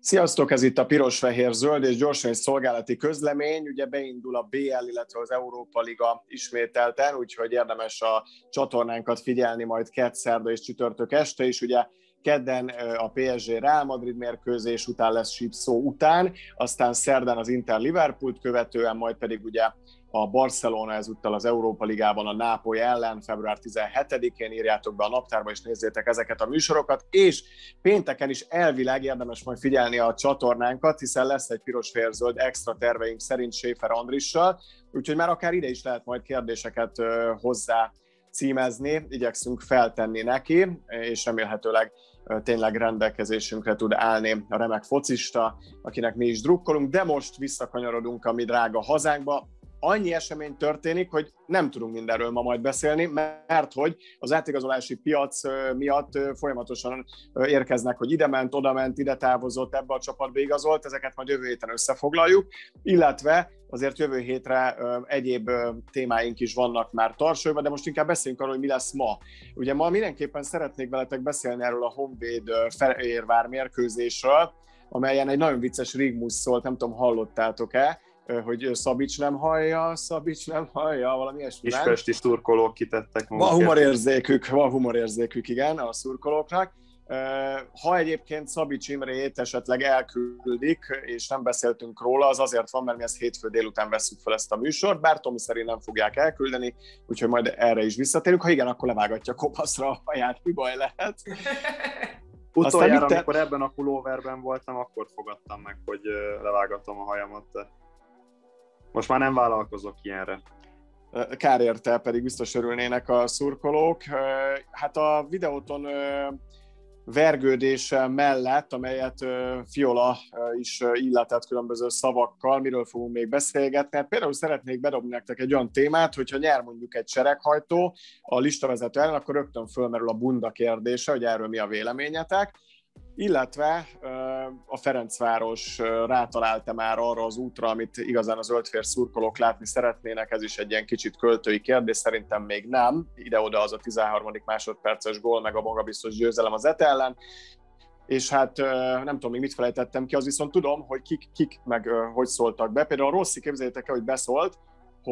Sziasztok, ez itt a Piros-Fehér-Zöld és gyorsan egy szolgálati közlemény. Ugye beindul a BL, illetve az Európa Liga ismételten, úgyhogy érdemes a csatornánkat figyelni majd kett, szerda és csütörtök este is. Ugye kedden a PSG Real Madrid mérkőzés után lesz sípszó után, aztán szerdán az Inter Liverpoolt követően, majd pedig ugye a Barcelona ezúttal az Európa Ligában a Nápoly ellen február 17-én írjátok be a naptárba, és nézzétek ezeket a műsorokat, és pénteken is elvileg érdemes majd figyelni a csatornánkat, hiszen lesz egy piros férzöld extra terveink szerint Séfer Andrissal, úgyhogy már akár ide is lehet majd kérdéseket hozzá címezni, igyekszünk feltenni neki, és remélhetőleg tényleg rendelkezésünkre tud állni a remek focista, akinek mi is drukkolunk, de most visszakanyarodunk a mi drága hazánkba, annyi esemény történik, hogy nem tudunk mindenről ma majd beszélni, mert hogy az átigazolási piac miatt folyamatosan érkeznek, hogy ide ment, oda ment, ide távozott, ebbe a csapatba igazolt, ezeket majd jövő héten összefoglaljuk, illetve azért jövő hétre egyéb témáink is vannak már tarsőben, de most inkább beszéljünk arról, hogy mi lesz ma. Ugye ma mindenképpen szeretnék veletek beszélni erről a Honvéd Fehérvár mérkőzésről, amelyen egy nagyon vicces rigmus szólt, nem tudom, hallottátok-e, hogy Szabics nem hallja, Szabics nem hallja, valami ilyesmi. Ispesti szurkolók kitettek Van humorérzékük, van humorérzékük, igen, a szurkolóknak. Ha egyébként Szabics Imrét esetleg elküldik, és nem beszéltünk róla, az azért van, mert mi ezt hétfő délután veszük fel ezt a műsort, bár Tomi szerint nem fogják elküldeni, úgyhogy majd erre is visszatérünk. Ha igen, akkor levágatja kopaszra a haját, mi baj lehet. Utoljára, te... amikor ebben a pulóverben voltam, akkor fogadtam meg, hogy levágatom a hajamat, de most már nem vállalkozok ilyenre. Kár érte, pedig biztos örülnének a szurkolók. Hát a videóton vergődése mellett, amelyet Fiola is illetett különböző szavakkal, miről fogunk még beszélgetni. Hát például szeretnék bedobni nektek egy olyan témát, hogyha nyer mondjuk egy sereghajtó a listavezető ellen, akkor rögtön fölmerül a bunda kérdése, hogy erről mi a véleményetek illetve a Ferencváros rátalálta már arra az útra, amit igazán az zöldfér szurkolók látni szeretnének, ez is egy ilyen kicsit költői kérdés, szerintem még nem, ide-oda az a 13. másodperces gól, meg a magabiztos győzelem az ET ellen, és hát nem tudom még mit felejtettem ki, az viszont tudom, hogy kik, kik meg hogy szóltak be. Például a Rossi, képzeljétek el, hogy beszólt,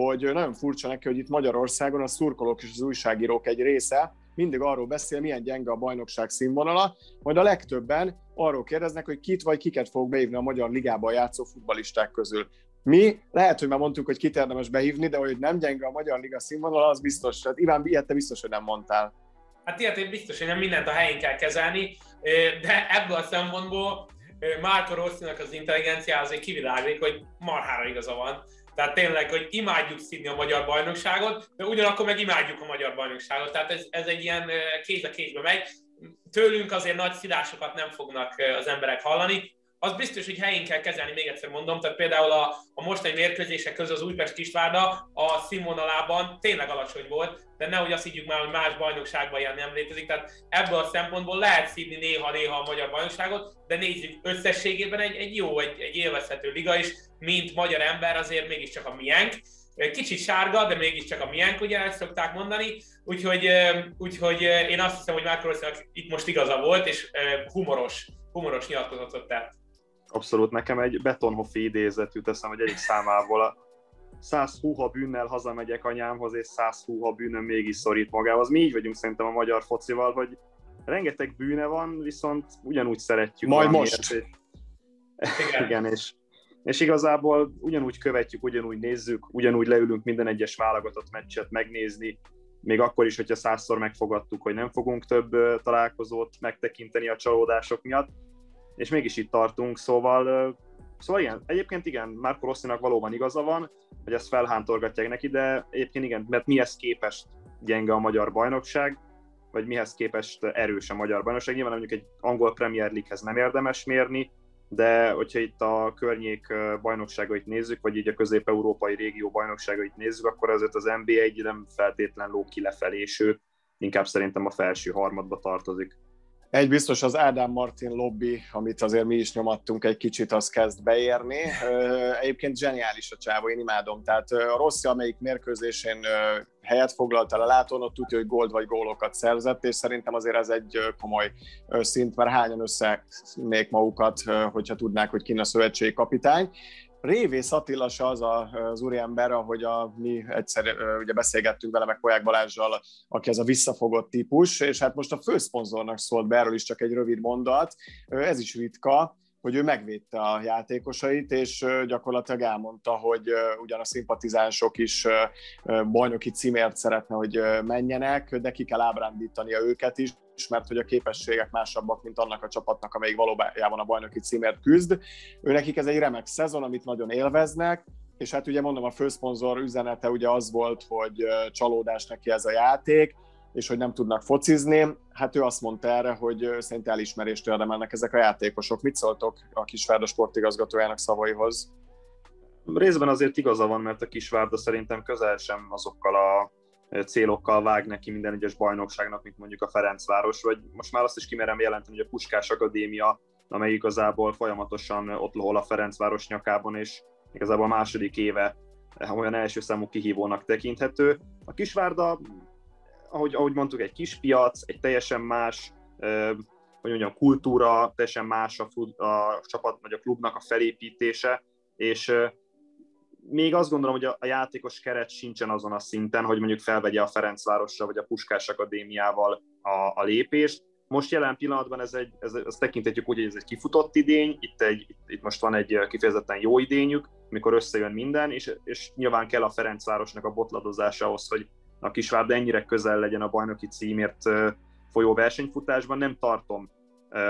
hogy nagyon furcsa neki, hogy itt Magyarországon a szurkolók és az újságírók egy része mindig arról beszél, milyen gyenge a bajnokság színvonala, majd a legtöbben arról kérdeznek, hogy kit vagy kiket fog beívni a Magyar Ligában játszó futbalisták közül. Mi lehet, hogy már mondtuk, hogy kit érdemes behívni, de hogy nem gyenge a Magyar Liga színvonala, az biztos. Tehát Iván, ilyet te biztos, hogy nem mondtál. Hát ilyet én biztos, hogy nem mindent a helyén kell kezelni, de ebből a szempontból Márko Rosszinak az intelligencia azért kiviláglik, hogy marhára igaza van. Tehát tényleg, hogy imádjuk színi a magyar bajnokságot, de ugyanakkor meg imádjuk a magyar bajnokságot. Tehát ez, ez egy ilyen kéz a kézbe megy. Tőlünk azért nagy szilásokat nem fognak az emberek hallani, az biztos, hogy helyén kell kezelni, még egyszer mondom, tehát például a, a mostani mérkőzések közül az Újpest Kisvárda a színvonalában tényleg alacsony volt, de nehogy azt higgyük már, hogy más bajnokságban ilyen nem létezik, tehát ebből a szempontból lehet szívni néha-néha a magyar bajnokságot, de nézzük összességében egy, egy jó, egy, egy élvezhető liga is, mint magyar ember azért mégiscsak a miénk. Kicsit sárga, de mégiscsak a miénk, ugye ezt szokták mondani, úgyhogy, úgyhogy én azt hiszem, hogy Márko itt most igaza volt, és humoros, humoros nyilatkozatot tett. Abszolút, nekem egy Betonhoffi idézet jut eszem, hogy egyik számából a 100 húha bűnnel hazamegyek anyámhoz, és 100 húha bűnön mégis szorít magához. Mi így vagyunk szerintem a magyar focival, hogy rengeteg bűne van, viszont ugyanúgy szeretjük. Majd most. És, igen. igen, és, és igazából ugyanúgy követjük, ugyanúgy nézzük, ugyanúgy leülünk minden egyes válogatott meccset megnézni, még akkor is, hogyha százszor megfogadtuk, hogy nem fogunk több találkozót megtekinteni a csalódások miatt, és mégis itt tartunk, szóval, szóval igen, egyébként igen, Marco Rossinak valóban igaza van, hogy ezt felhántorgatják neki, de egyébként igen, mert mihez képest gyenge a magyar bajnokság, vagy mihez képest erős a magyar bajnokság. Nyilván mondjuk egy angol Premier League-hez nem érdemes mérni, de hogyha itt a környék bajnokságait nézzük, vagy így a közép-európai régió bajnokságait nézzük, akkor azért az NBA egy nem feltétlen ló ki lefelé, sőt, inkább szerintem a felső harmadba tartozik. Egy biztos az Ádám Martin lobby, amit azért mi is nyomattunk egy kicsit, az kezd beérni. Egyébként zseniális a csávó, én imádom. Tehát a rossz, amelyik mérkőzésén helyet foglalt el a látón, ott tudja, hogy gold vagy gólokat szerzett, és szerintem azért ez egy komoly szint, mert hányan összenék magukat, hogyha tudnák, hogy ki a szövetségi kapitány. Révész Attila se az a, az úriember, ahogy a, mi egyszer ugye beszélgettünk vele, meg Poják Balázsjal, aki ez a visszafogott típus, és hát most a főszponzornak szólt be erről is csak egy rövid mondat, ez is ritka, hogy ő megvédte a játékosait, és gyakorlatilag elmondta, hogy ugyan a szimpatizánsok is bajnoki címért szeretne, hogy menjenek, de ki kell ábrándítania őket is, mert hogy a képességek másabbak, mint annak a csapatnak, amelyik valójában a bajnoki címért küzd. Ő nekik ez egy remek szezon, amit nagyon élveznek, és hát ugye mondom, a főszponzor üzenete ugye az volt, hogy csalódás neki ez a játék, és hogy nem tudnak focizni. Hát ő azt mondta erre, hogy szerint elismerést érdemelnek ezek a játékosok. Mit szóltok a Kisvárda sportigazgatójának szavaihoz? Részben azért igaza van, mert a Kisvárda szerintem közel sem azokkal a célokkal vág neki minden egyes bajnokságnak, mint mondjuk a Ferencváros, vagy most már azt is kimerem jelenteni, hogy a Puskás Akadémia, amely igazából folyamatosan ott lohol a Ferencváros nyakában, és igazából a második éve olyan első számú kihívónak tekinthető. A Kisvárda ahogy, ahogy mondtuk, egy kis piac, egy teljesen más, hogy mondjam, kultúra, teljesen más a, a csapat vagy a klubnak a felépítése, és még azt gondolom, hogy a, játékos keret sincsen azon a szinten, hogy mondjuk felvegye a Ferencvárosra vagy a Puskás Akadémiával a, a lépést. Most jelen pillanatban ez egy, ez, ezt tekinthetjük úgy, hogy ez egy kifutott idény, itt, egy, itt most van egy kifejezetten jó idényük, mikor összejön minden, és, és nyilván kell a Ferencvárosnak a botladozása ahhoz, hogy a Kisvárda ennyire közel legyen a bajnoki címért folyó versenyfutásban. Nem tartom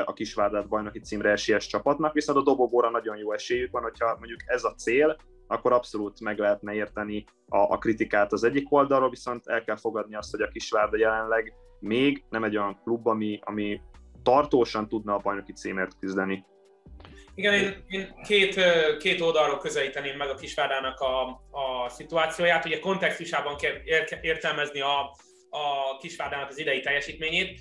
a Kisvárdát bajnoki címre esélyes csapatnak, viszont a dobogóra nagyon jó esélyük van, hogyha mondjuk ez a cél, akkor abszolút meg lehetne érteni a, a kritikát az egyik oldalról, viszont el kell fogadni azt, hogy a Kisvárda jelenleg még nem egy olyan klub, ami, ami tartósan tudna a bajnoki címért küzdeni. Igen, én, én két, két oldalról közelíteném meg a Kisvárdának a, a szituációját. Ugye kontextusában kell értelmezni a, a Kisvárdának az idei teljesítményét.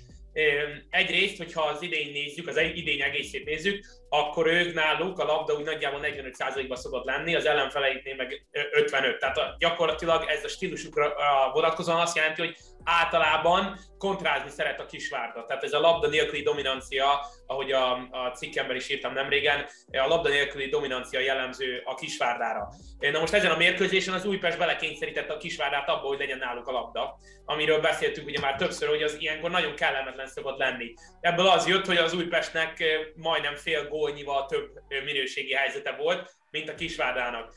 Egyrészt, hogyha az idény nézzük, az idény egészét nézzük, akkor ők náluk a labda úgy nagyjából 45%-ban szokott lenni, az ellenfeleiknél meg 55. Tehát gyakorlatilag ez a stílusukra vonatkozóan azt jelenti, hogy általában kontrázni szeret a kisvárda. Tehát ez a labda nélküli dominancia, ahogy a, a cikkemben is írtam nem régen, a labda nélküli dominancia jellemző a kisvárdára. Na most ezen a mérkőzésen az Újpest belekényszerítette a kisvárdát abba, hogy legyen náluk a labda, amiről beszéltünk ugye már többször, hogy az ilyenkor nagyon kellemetlen szokott lenni. Ebből az jött, hogy az Újpestnek majdnem fél gólnyival több minőségi helyzete volt, mint a kisvárdának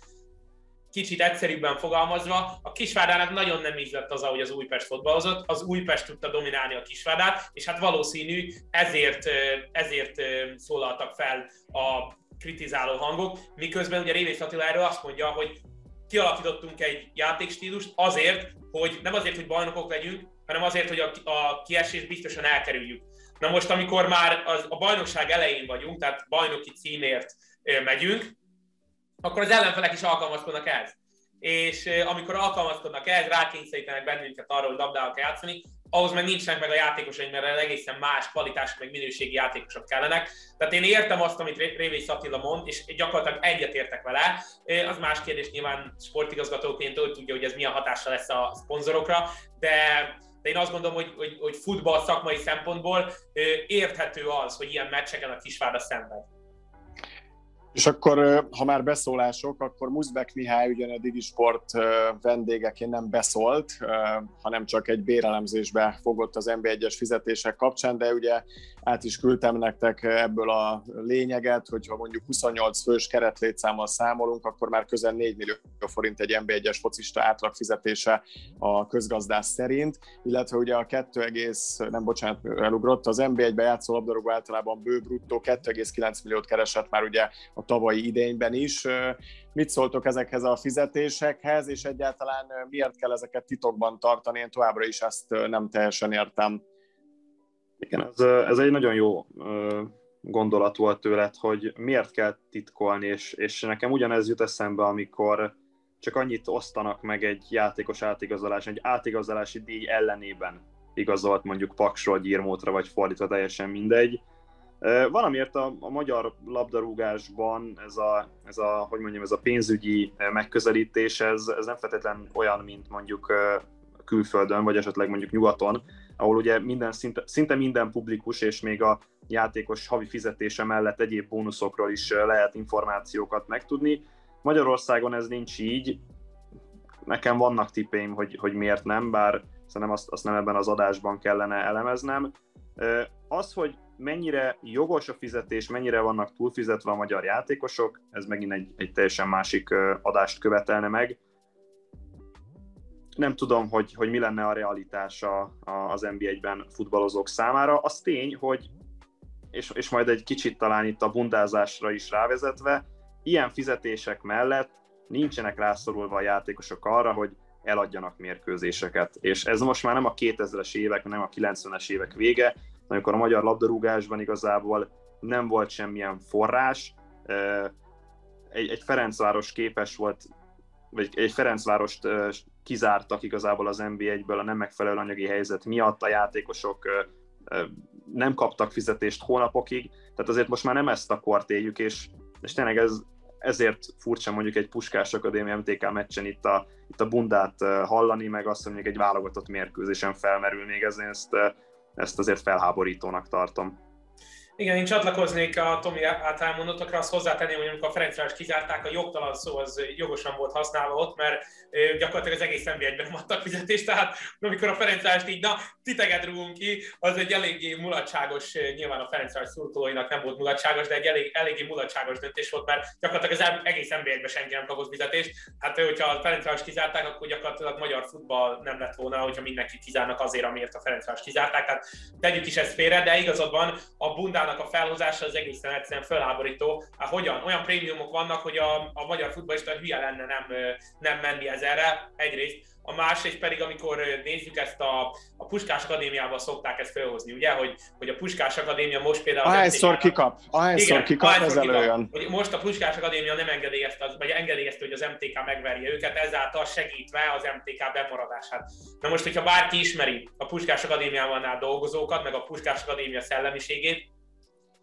kicsit egyszerűbben fogalmazva, a Kisvárdának nagyon nem ízlett az, ahogy az Újpest fotballozott, az Újpest tudta dominálni a Kisvárdát, és hát valószínű ezért, ezért szólaltak fel a kritizáló hangok, miközben ugye Révész Attila erről azt mondja, hogy kialakítottunk egy játékstílust azért, hogy nem azért, hogy bajnokok legyünk, hanem azért, hogy a, a kiesést biztosan elkerüljük. Na most, amikor már az, a bajnokság elején vagyunk, tehát bajnoki címért megyünk, akkor az ellenfelek is alkalmazkodnak ehhez. És amikor alkalmazkodnak ehhez, rákényszerítenek bennünket arra, hogy labdával kell játszani, ahhoz meg nincsenek meg a játékosaink, mert egészen más kvalitású, meg minőségi játékosok kellenek. Tehát én értem azt, amit Révész Attila mond, és gyakorlatilag egyetértek vele. Az más kérdés nyilván sportigazgatóként hogy tudja, hogy ez milyen hatással lesz a szponzorokra, de de én azt gondolom, hogy, hogy, hogy futball szakmai szempontból érthető az, hogy ilyen meccseken a Kisvárda szenved. És akkor, ha már beszólások, akkor Muszbek Mihály ugyan a Digi Sport vendégeként nem beszólt, hanem csak egy bérelemzésbe fogott az NB1-es fizetések kapcsán, de ugye át is küldtem nektek ebből a lényeget, hogyha mondjuk 28 fős keretlétszámmal számolunk, akkor már közel 4 millió forint egy NB1-es focista átlagfizetése a közgazdás szerint, illetve ugye a 2, nem bocsánat, elugrott, az NB1-ben játszó labdarúgó általában bő bruttó 2,9 milliót keresett már ugye a tavalyi idényben is. Mit szóltok ezekhez a fizetésekhez, és egyáltalán miért kell ezeket titokban tartani? Én továbbra is ezt nem teljesen értem. Igen, ez, ez egy nagyon jó gondolat volt tőled, hogy miért kell titkolni, és, és nekem ugyanez jut eszembe, amikor csak annyit osztanak meg egy játékos átigazolás, egy átigazolási díj ellenében, igazolt mondjuk Paksról Gyirmótra, vagy fordítva teljesen mindegy. Valamiért a, a magyar labdarúgásban ez a, ez a, hogy mondjam, ez a pénzügyi megközelítés, ez, ez nem feltétlenül olyan, mint mondjuk külföldön, vagy esetleg mondjuk nyugaton, ahol ugye minden, szinte, szinte minden publikus, és még a játékos havi fizetése mellett egyéb bónuszokról is lehet információkat megtudni. Magyarországon ez nincs így, nekem vannak tippéim, hogy, hogy miért nem, bár szerintem azt, azt nem ebben az adásban kellene elemeznem. Az, hogy mennyire jogos a fizetés, mennyire vannak túlfizetve a magyar játékosok, ez megint egy, egy teljesen másik adást követelne meg. Nem tudom, hogy, hogy mi lenne a realitása az NB1-ben futballozók számára. Az tény, hogy, és, és majd egy kicsit talán itt a bundázásra is rávezetve, ilyen fizetések mellett nincsenek rászorulva a játékosok arra, hogy eladjanak mérkőzéseket. És ez most már nem a 2000-es évek, nem a 90-es évek vége, amikor a magyar labdarúgásban igazából nem volt semmilyen forrás. Egy, egy Ferencváros képes volt, vagy egy Ferencvárost kizártak igazából az NB1-ből a nem megfelelő anyagi helyzet miatt, a játékosok nem kaptak fizetést hónapokig, tehát azért most már nem ezt a kort éljük, és, és tényleg ez, ezért furcsa mondjuk egy Puskás Akadémia MTK meccsen itt a, itt a bundát hallani, meg azt, mondjuk egy válogatott mérkőzésen felmerül még ez, ezt, ezt azért felháborítónak tartom. Igen, én csatlakoznék a Tomi által elmondottakra, azt hozzátenném, hogy amikor a Ferencváros kizárták, a jogtalan szó az jogosan volt használva ott, mert gyakorlatilag az egész nb nem adtak fizetést, tehát amikor a Ferencváros így, na, titeget rúgunk ki, az egy eléggé mulatságos, nyilván a Ferencváros szurkolóinak nem volt mulatságos, de egy elég, eléggé mulatságos döntés volt, mert gyakorlatilag az egész nb senki nem kapott fizetést. Hát hogyha a Ferencváros kizárták, akkor gyakorlatilag magyar futball nem lett volna, hogyha mindenki kizárnak azért, amiért a Ferencváros kizárták. Tehát tegyük is ezt félre, de igazad van, a bundán labdának a felhozása az egészen egyszerűen felháborító. Hát hogyan? Olyan prémiumok vannak, hogy a, a magyar futballista hülye lenne nem, nem menni ezerre, egyrészt. A másrészt pedig, amikor nézzük ezt a, a Puskás Akadémiában szokták ezt felhozni, ugye, hogy, hogy a Puskás Akadémia most például... Ahányszor kikap, ahányszor igen, kikap, ahányszor ez előjön. Hogy most a Puskás Akadémia nem engedélyezte, vagy engedélyezte, hogy az MTK megverje őket, ezáltal segítve az MTK bemaradását. Na most, hogyha bárki ismeri a Puskás Akadémiában dolgozókat, meg a Puskás Akadémia szellemiségét,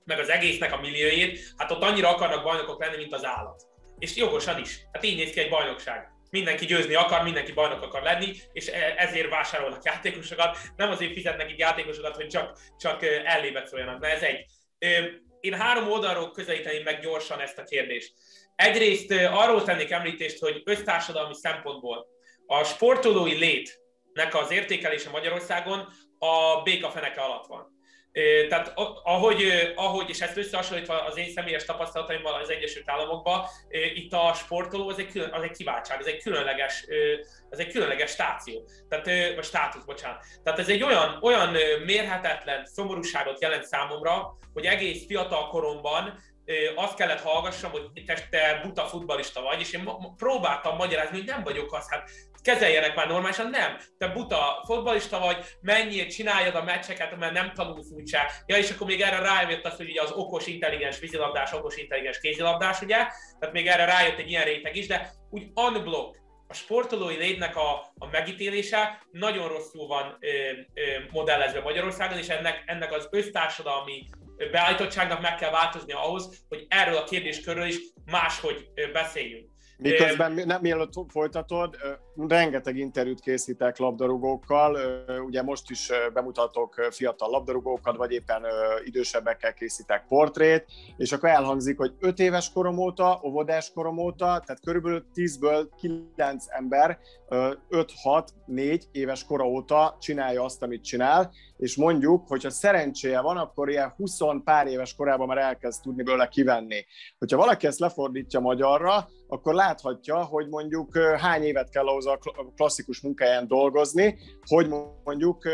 meg az egésznek a milliójét, hát ott annyira akarnak bajnokok lenni, mint az állat. És jogosan is. Hát így néz ki egy bajnokság. Mindenki győzni akar, mindenki bajnok akar lenni, és e- ezért vásárolnak játékosokat. Nem azért fizetnek így játékosokat, hogy csak, csak ellébe szóljanak. Na ez egy. Én három oldalról közelíteném meg gyorsan ezt a kérdést. Egyrészt arról tennék említést, hogy össztársadalmi szempontból a sportolói létnek az értékelése Magyarországon a béka feneke alatt van. Tehát ahogy, ahogy, és ezt összehasonlítva az én személyes tapasztalataimmal az Egyesült Államokban, itt a sportoló az egy, külön, az egy kiváltság, ez egy különleges, ez egy különleges stáció, tehát, vagy státusz, bocsánat. Tehát ez egy olyan, olyan mérhetetlen szomorúságot jelent számomra, hogy egész fiatal koromban azt kellett hallgassam, hogy te, te buta futbalista vagy, és én próbáltam magyarázni, hogy nem vagyok az, hát kezeljenek már normálisan, nem. Te buta fotbalista vagy, menjél, csináljad a meccseket, mert nem tanulsz úgyse. Ja, és akkor még erre rájött az, hogy ugye az okos, intelligens vízilabdás, okos, intelligens kézilabdás, ugye? Tehát még erre rájött egy ilyen réteg is, de úgy unblock, a sportolói létnek a, a megítélése nagyon rosszul van ö, ö, modellezve Magyarországon, és ennek, ennek az össztársadalmi beállítottságnak meg kell változni ahhoz, hogy erről a kérdéskörről is máshogy beszéljünk. Miközben, nem, mielőtt folytatod, rengeteg interjút készítek labdarúgókkal, ugye most is bemutatok fiatal labdarúgókat, vagy éppen idősebbekkel készítek portrét, és akkor elhangzik, hogy 5 éves korom óta, óvodás korom óta, tehát körülbelül 10-ből 9 ember 5-6-4 éves kora óta csinálja azt, amit csinál, és mondjuk, hogyha szerencséje van, akkor ilyen 20 pár éves korában már elkezd tudni belőle kivenni. Hogyha valaki ezt lefordítja magyarra, akkor láthatja, hogy mondjuk hány évet kell ahhoz a klasszikus munkáján dolgozni, hogy mondjuk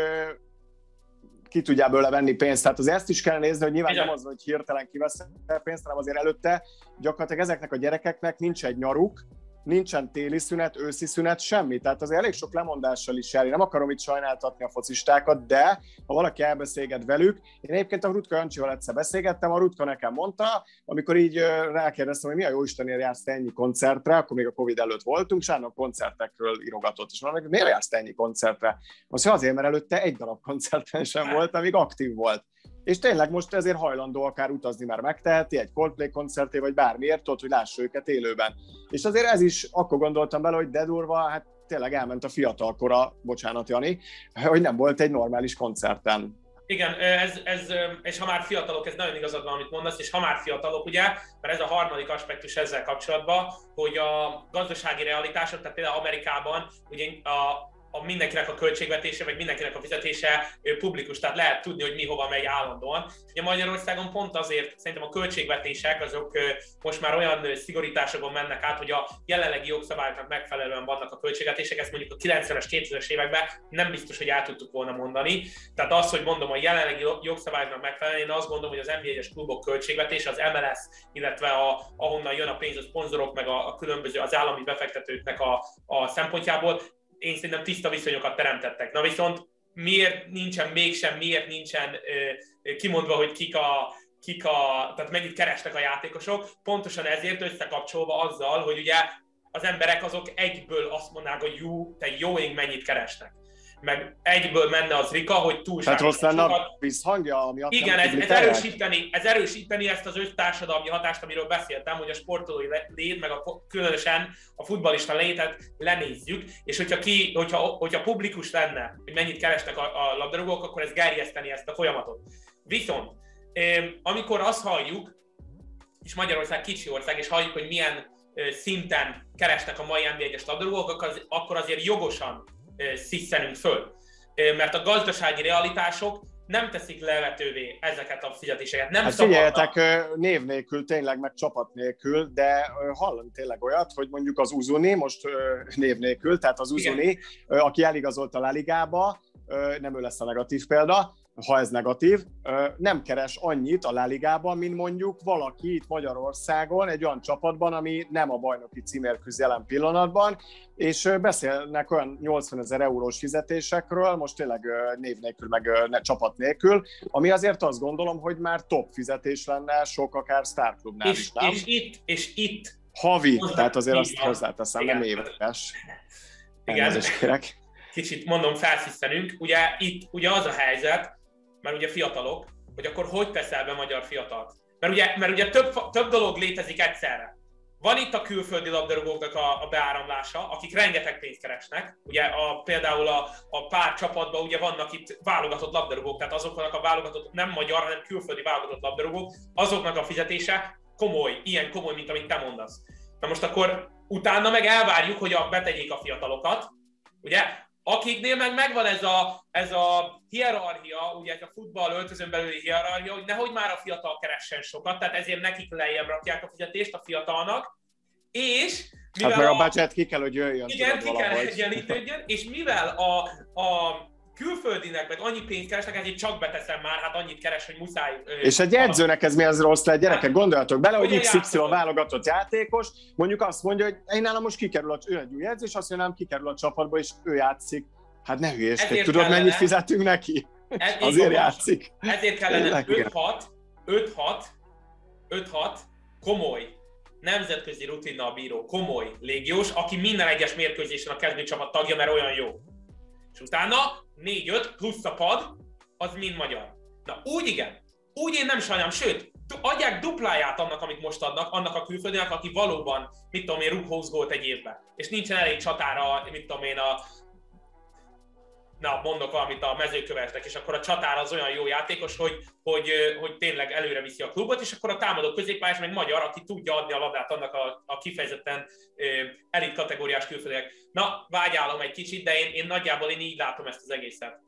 ki tudja belőle venni pénzt. Tehát az ezt is kell nézni, hogy nyilván Igen. nem az, hogy hirtelen kivesz pénzt, hanem azért előtte gyakorlatilag ezeknek a gyerekeknek nincs egy nyaruk, nincsen téli szünet, őszi szünet, semmi. Tehát az elég sok lemondással is jár. Én nem akarom itt sajnáltatni a focistákat, de ha valaki elbeszélget velük, én egyébként a Rutka Jancsival egyszer beszélgettem, a Rutka nekem mondta, amikor így rákérdeztem, hogy mi a jó Istenért jársz ennyi koncertre, akkor még a Covid előtt voltunk, és a koncertekről írogatott, és mondom, miért jársz ennyi koncertre? Azt azért, mert előtte egy darab koncerten sem volt, amíg aktív volt és tényleg most ezért hajlandó akár utazni, már megteheti, egy Coldplay koncerté, vagy bármiért, ott, hogy lássa őket élőben. És azért ez is, akkor gondoltam bele, hogy de durva, hát tényleg elment a fiatalkora, bocsánat Jani, hogy nem volt egy normális koncerten. Igen, ez, ez, és ha már fiatalok, ez nagyon igazad van, amit mondasz, és ha már fiatalok, ugye, mert ez a harmadik aspektus ezzel kapcsolatban, hogy a gazdasági realitások, tehát például Amerikában ugye a, a mindenkinek a költségvetése, vagy mindenkinek a fizetése publikus, tehát lehet tudni, hogy mi hova megy állandóan. Ugye Magyarországon pont azért szerintem a költségvetések azok most már olyan szigorításokon mennek át, hogy a jelenlegi jogszabályoknak megfelelően vannak a költségvetések, ezt mondjuk a 90-es, 2000-es években nem biztos, hogy el tudtuk volna mondani. Tehát az, hogy mondom, a jelenlegi jogszabályoknak megfelelően, én azt gondolom, hogy az NBA-es klubok költségvetése, az MLS, illetve a, ahonnan jön a pénz, a szponzorok, meg a, a különböző az állami befektetőknek a, a szempontjából én szerintem tiszta viszonyokat teremtettek. Na viszont miért nincsen mégsem, miért nincsen kimondva, hogy kik a, kik a, tehát mennyit kerestek a játékosok, pontosan ezért összekapcsolva azzal, hogy ugye az emberek azok egyből azt mondják, hogy jó, te jó ég mennyit keresnek meg egyből menne az Rika, hogy túlságosan Tehát rossz lenne a visszhangja, ami Igen, ez, ez, erősíteni, ez erősíteni ezt az össztársadalmi hatást, amiről beszéltem, hogy a sportolói lét, meg a, különösen a futbalista létet lenézzük, és hogyha, ki, hogyha, hogyha publikus lenne, hogy mennyit keresnek a, a labdarúgók, akkor ez gerjeszteni ezt a folyamatot. Viszont, amikor azt halljuk, és Magyarország kicsi ország, és halljuk, hogy milyen szinten keresnek a mai NB1-es labdarúgók, akkor azért jogosan sziszenünk föl. Mert a gazdasági realitások nem teszik levetővé ezeket a fizetéseket. Nem hát figyeljetek, név nélkül, tényleg meg csapat nélkül, de hallani tényleg olyat, hogy mondjuk az Uzuni, most név nélkül, tehát az Uzuni, Igen. aki eligazolt a Leligába, nem ő lesz a negatív példa, ha ez negatív, nem keres annyit a Láligában, mint mondjuk valaki itt Magyarországon, egy olyan csapatban, ami nem a bajnoki címért küzd jelen pillanatban, és beszélnek olyan 80 ezer eurós fizetésekről, most tényleg név nélkül, meg ne, csapat nélkül, ami azért azt gondolom, hogy már top fizetés lenne sok akár sztárklubnál és, is, nem? És itt, és itt. Havi, hozzá, tehát azért azt hozzáteszem, igen. nem éves. Igen. Kicsit mondom, felszíszenünk. Ugye itt ugye az a helyzet, mert ugye fiatalok, hogy akkor hogy teszel be magyar fiatalt? Mert ugye, mert ugye több, több dolog létezik egyszerre. Van itt a külföldi labdarúgóknak a, a beáramlása, akik rengeteg pénzt keresnek. Ugye a, például a, a pár csapatban ugye vannak itt válogatott labdarúgók, tehát azoknak a válogatott, nem magyar, hanem külföldi válogatott labdarúgók, azoknak a fizetése komoly, ilyen komoly, mint amit te mondasz. Na most akkor utána meg elvárjuk, hogy a, betegyék a fiatalokat, ugye? Akiknél meg megvan ez a, ez a hierarchia, ugye a futball öltözön belüli hierarchia, hogy nehogy már a fiatal keressen sokat, tehát ezért nekik lejjebb rakják a fizetést a fiatalnak, és mivel hát meg a budget ki kell, hogy jöjjön. Igen, ki kell egyenlítődjön, és mivel a, a külföldinek meg annyi pénzt keresnek, ezért csak beteszem már, hát annyit keres, hogy muszáj. És egy edzőnek ez mi az rossz lehet, gyerekek, hát, gondoljatok bele, hogy XY válogatott játékos, mondjuk azt mondja, hogy én nálam most kikerül a, ő egy új edzés, azt mondja, nem kikerül a csapatba, és ő játszik. Hát ne hülyéskedj, tudod kellene, mennyit fizetünk neki? Ez, Azért játszik. Ezért kellene 5-6, 5-6, 5-6 komoly nemzetközi rutinnal bíró, komoly légiós, aki minden egyes mérkőzésen a kezdőcsapat tagja, mert olyan jó. És utána 4-5 plusz a pad, az mind magyar. Na úgy igen, úgy én nem sajnálom, sőt, adják dupláját annak, amit most adnak, annak a külföldinek, aki valóban, mit tudom én, rúg gólt egy évben. És nincsen elég csatára, mit tudom én, a, na, mondok valamit a mezőkövesnek, és akkor a csatár az olyan jó játékos, hogy, hogy, hogy tényleg előre viszi a klubot, és akkor a támadó középpályás meg magyar, aki tudja adni a labdát annak a, a kifejezetten elit kategóriás külföldiek. Na, vágyálom egy kicsit, de én, én nagyjából én így látom ezt az egészet.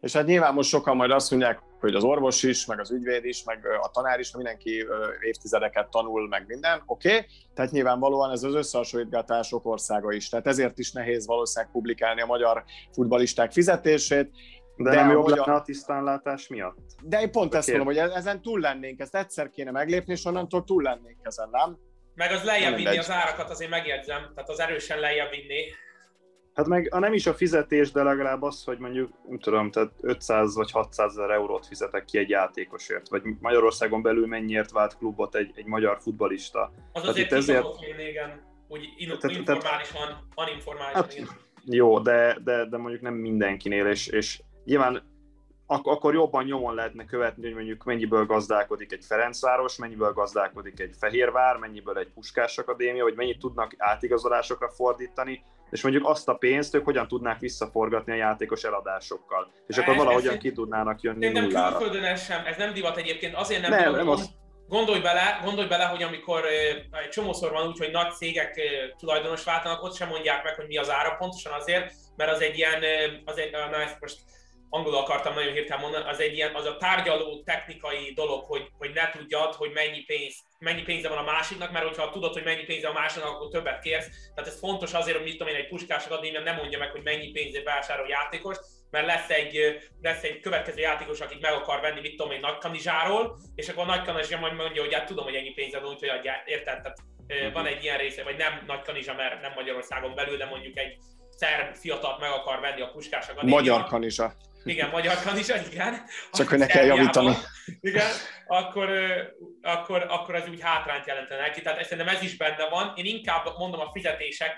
És hát nyilván most sokan majd azt mondják, hogy az orvos is, meg az ügyvéd is, meg a tanár is, mindenki évtizedeket tanul, meg minden, oké. Okay. Tehát nyilvánvalóan ez az összehasonlítgatások országa is. Tehát ezért is nehéz valószínűleg publikálni a magyar futbalisták fizetését. De, de nem jó lenne a tisztánlátás miatt? De én pont ezt mondom, hogy ezen túl lennénk, ezt egyszer kéne meglépni, és onnantól túl lennénk ezen, nem? Meg az lejjebb vinni az árakat, azért megjegyzem, tehát az erősen lejjebb vinni. Hát meg a nem is a fizetés, de legalább az, hogy mondjuk, nem tudom, tehát 500 vagy 600 ezer eurót fizetek ki egy játékosért, vagy Magyarországon belül mennyiért vált klubot egy, egy magyar futbalista. Az azért itt ezért... igen, úgy informálisan, uninformálisan. Hát, jó, de, de, de mondjuk nem mindenkinél, és, és nyilván ak- akkor jobban nyomon lehetne követni, hogy mondjuk mennyiből gazdálkodik egy Ferencváros, mennyiből gazdálkodik egy Fehérvár, mennyiből egy Puskás Akadémia, vagy mennyit tudnak átigazolásokra fordítani, és mondjuk azt a pénzt ők hogyan tudnák visszaforgatni a játékos eladásokkal. És akkor valahogyan ki tudnának jönni nem nullára. külföldön ez sem, ez nem divat egyébként, azért nem, nem, divat, nem az... Gondolj bele, gondolj bele, hogy amikor egy csomószor van úgy, hogy nagy cégek tulajdonos váltanak, ott sem mondják meg, hogy mi az ára, pontosan azért, mert az egy ilyen, az egy, na ezt most angolul akartam nagyon hirtelen mondani, az egy ilyen, az a tárgyaló technikai dolog, hogy, hogy ne tudjad, hogy mennyi pénz, mennyi pénze van a másiknak, mert hogyha tudod, hogy mennyi pénze a másiknak, akkor többet kérsz. Tehát ez fontos azért, hogy mit tudom én, egy puskás akadémia nem mondja meg, hogy mennyi pénzért vásárol játékos, mert lesz egy, lesz egy következő játékos, akit meg akar venni, mit tudom én, nagy kanizsáról, és akkor a nagy kanizsá majd mondja, hogy hát tudom, hogy ennyi pénze van, úgyhogy adjál, érted? Tehát uh-huh. van egy ilyen része, vagy nem nagy kanizsa, mert nem Magyarországon belül, de mondjuk egy szerb fiatalt meg akar venni a puskás akadémia. Magyar kanizsa. Igen, magyar kanizsa, igen. Csak hogy ne kell javítani. Igen, akkor, akkor, akkor ez úgy hátrányt jelentene neki. Tehát szerintem ez is benne van. Én inkább mondom a fizetések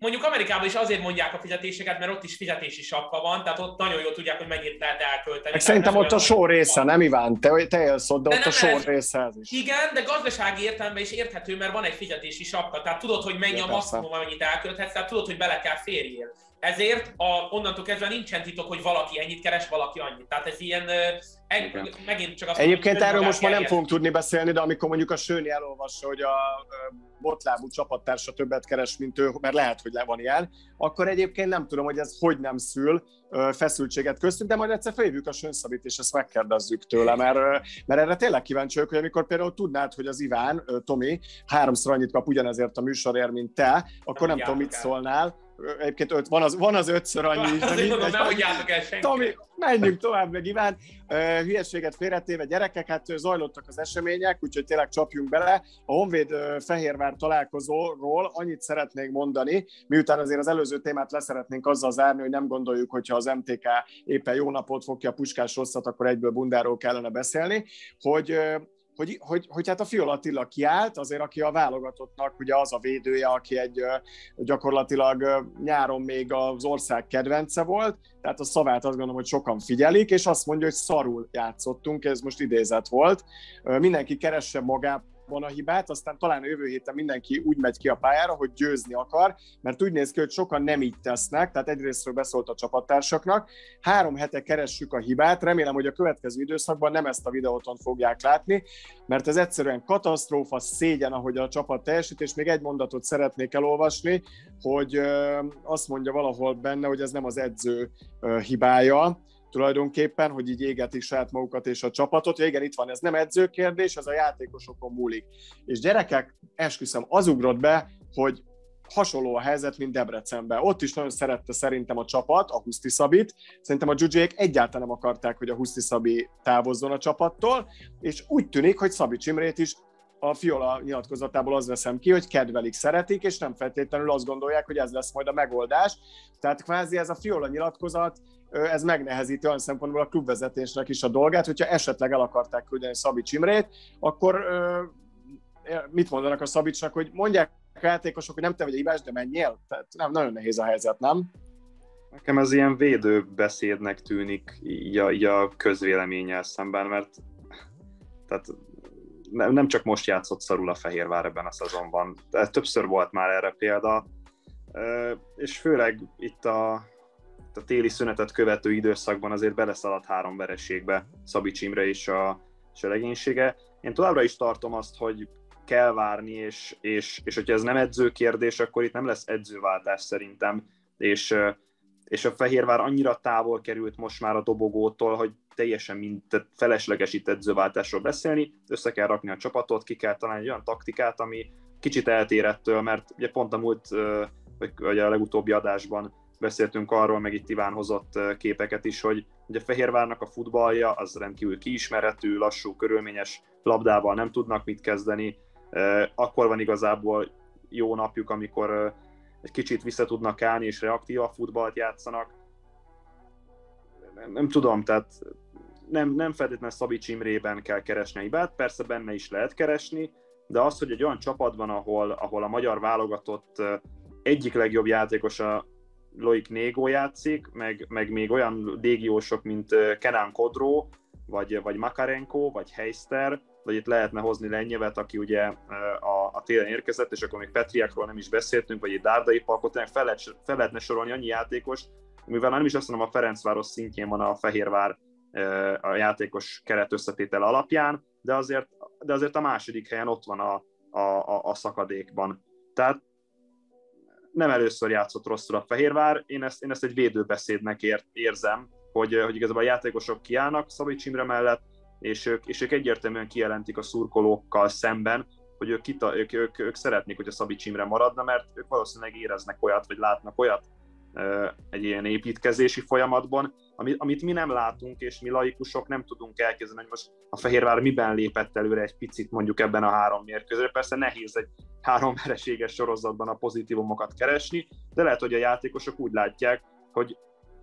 Mondjuk Amerikában is azért mondják a fizetéseket, mert ott is fizetési sapka van, tehát ott nagyon jól tudják, hogy mennyit lehet elkölteni. Meg szerintem ott a sor része, nem Iván? Te, te élsz ott, de, de ott a sor része ez is. Igen, de gazdasági értelemben is érthető, mert van egy fizetési sapka, tehát tudod, hogy mennyi ja, a maximum, amennyit elkölthetsz, tehát tudod, hogy bele kell férjél. Ezért a, onnantól kezdve nincsen titok, hogy valaki ennyit keres, valaki annyit. Tehát ez ilyen, egy, megint csak azt Egyébként mondom, erről most már nem fogunk tudni beszélni, de amikor mondjuk a Sőni elolvassa, hogy a botlábú csapattársa többet keres, mint ő, mert lehet, hogy le van ilyen, akkor egyébként nem tudom, hogy ez hogy nem szül feszültséget köztünk, de majd egyszer feljövjük a Sönszabit, és ezt megkérdezzük tőle, mert, mert erre tényleg kíváncsi vagyok, hogy amikor például tudnád, hogy az Iván, Tomi, háromszor annyit kap ugyanezért a műsorért, mint te, akkor nem, nem tudom, mit szólnál, egyébként öt, van, az, van az ötször annyi is. Azért mondom, nem hagyjátok el senki. Tomi, menjünk tovább, meg Iván. Hülyeséget félretéve gyerekek, hát zajlottak az események, úgyhogy tényleg csapjunk bele. A Honvéd Fehérvár találkozóról annyit szeretnék mondani, miután azért az előző témát leszeretnénk azzal zárni, hogy nem gondoljuk, hogyha az MTK éppen jó napot fog ki a puskás rosszat, akkor egyből bundáról kellene beszélni, hogy hogy, hogy, hogy hát a Fiol Attila kiállt, azért aki a válogatottnak ugye az a védője, aki egy gyakorlatilag nyáron még az ország kedvence volt, tehát a szavát azt gondolom, hogy sokan figyelik, és azt mondja, hogy szarul játszottunk, ez most idézet volt. Mindenki keresse magát van a hibát, aztán talán jövő héten mindenki úgy megy ki a pályára, hogy győzni akar, mert úgy néz ki, hogy sokan nem így tesznek, tehát egyrésztről beszólt a csapattársaknak. Három hete keressük a hibát, remélem, hogy a következő időszakban nem ezt a videóton fogják látni, mert ez egyszerűen katasztrófa, szégyen, ahogy a csapat teljesít, és még egy mondatot szeretnék elolvasni, hogy azt mondja valahol benne, hogy ez nem az edző hibája, tulajdonképpen, hogy így égetik saját magukat és a csapatot. Ja, igen, itt van, ez nem edzőkérdés, ez a játékosokon múlik. És gyerekek, esküszöm, az ugrott be, hogy hasonló a helyzet, mint Debrecenben. Ott is nagyon szerette szerintem a csapat, a Huszti Szabit. Szerintem a Dzsuzsék egyáltalán nem akarták, hogy a Huszti Szabi távozzon a csapattól, és úgy tűnik, hogy Szabi Csimrét is a Fiola nyilatkozatából az veszem ki, hogy kedvelik, szeretik, és nem feltétlenül azt gondolják, hogy ez lesz majd a megoldás. Tehát kvázi ez a Fiola nyilatkozat ez megnehezíti olyan szempontból a klubvezetésnek is a dolgát, hogyha esetleg el akarták küldeni Szabics Imrét, akkor mit mondanak a Szabicsnak, hogy mondják a játékosok, hogy nem te vagy a hibás, de menjél? Tehát nem, nagyon nehéz a helyzet, nem? Nekem ez ilyen védő beszédnek tűnik így a, így a közvéleménnyel szemben, mert tehát nem, csak most játszott szarul a Fehérvár ebben a szezonban, többször volt már erre példa, és főleg itt a, a téli szünetet követő időszakban azért beleszaladt három vereségbe Szabics Imre és a, és a legénysége. Én továbbra is tartom azt, hogy kell várni, és, és, és hogyha ez nem edző kérdés, akkor itt nem lesz edzőváltás szerintem, és, és a Fehérvár annyira távol került most már a dobogótól, hogy teljesen mind, felesleges itt edzőváltásról beszélni, össze kell rakni a csapatot, ki kell találni egy olyan taktikát, ami kicsit eltér ettől, mert ugye pont a múlt, vagy a legutóbbi adásban beszéltünk arról, meg itt Iván hozott képeket is, hogy ugye Fehérvárnak a futballja az rendkívül kiismeretű, lassú, körülményes labdával nem tudnak mit kezdeni, akkor van igazából jó napjuk, amikor egy kicsit vissza tudnak állni, és reaktíva futballt játszanak. Nem, nem tudom, tehát nem, nem feltétlenül Szabi Csimrében kell keresni a hibát, persze benne is lehet keresni, de az, hogy egy olyan csapat van, ahol, ahol a magyar válogatott egyik legjobb játékosa Loik Négó játszik, meg, meg még olyan légiósok, mint Kenan Kodró, vagy, vagy Makarenko, vagy Heister, vagy itt lehetne hozni Lennyevet, aki ugye a, a télen érkezett, és akkor még Petriákról nem is beszéltünk, vagy egy Dárdai Palkot, fel, lehet, fel lehetne sorolni annyi játékos, mivel nem is azt mondom, a Ferencváros szintjén van a Fehérvár a játékos keret összetétel alapján, de azért, de azért a második helyen ott van a, a, a, a szakadékban. Tehát nem először játszott rosszul a Fehérvár, én ezt, én ezt egy védőbeszédnek ér, érzem, hogy, hogy igazából a játékosok kiállnak Szabics Imre mellett, és ők, és ők egyértelműen kijelentik a szurkolókkal szemben, hogy ők, kita, ők, ők, ők szeretnék, hogy a Szabics Imre maradna, mert ők valószínűleg éreznek olyat, vagy látnak olyat egy ilyen építkezési folyamatban, amit mi nem látunk, és mi laikusok nem tudunk elkezdeni, hogy most a Fehérvár miben lépett előre egy picit mondjuk ebben a három mérkőzőre. Persze nehéz egy három vereséges sorozatban a pozitívumokat keresni, de lehet, hogy a játékosok úgy látják, hogy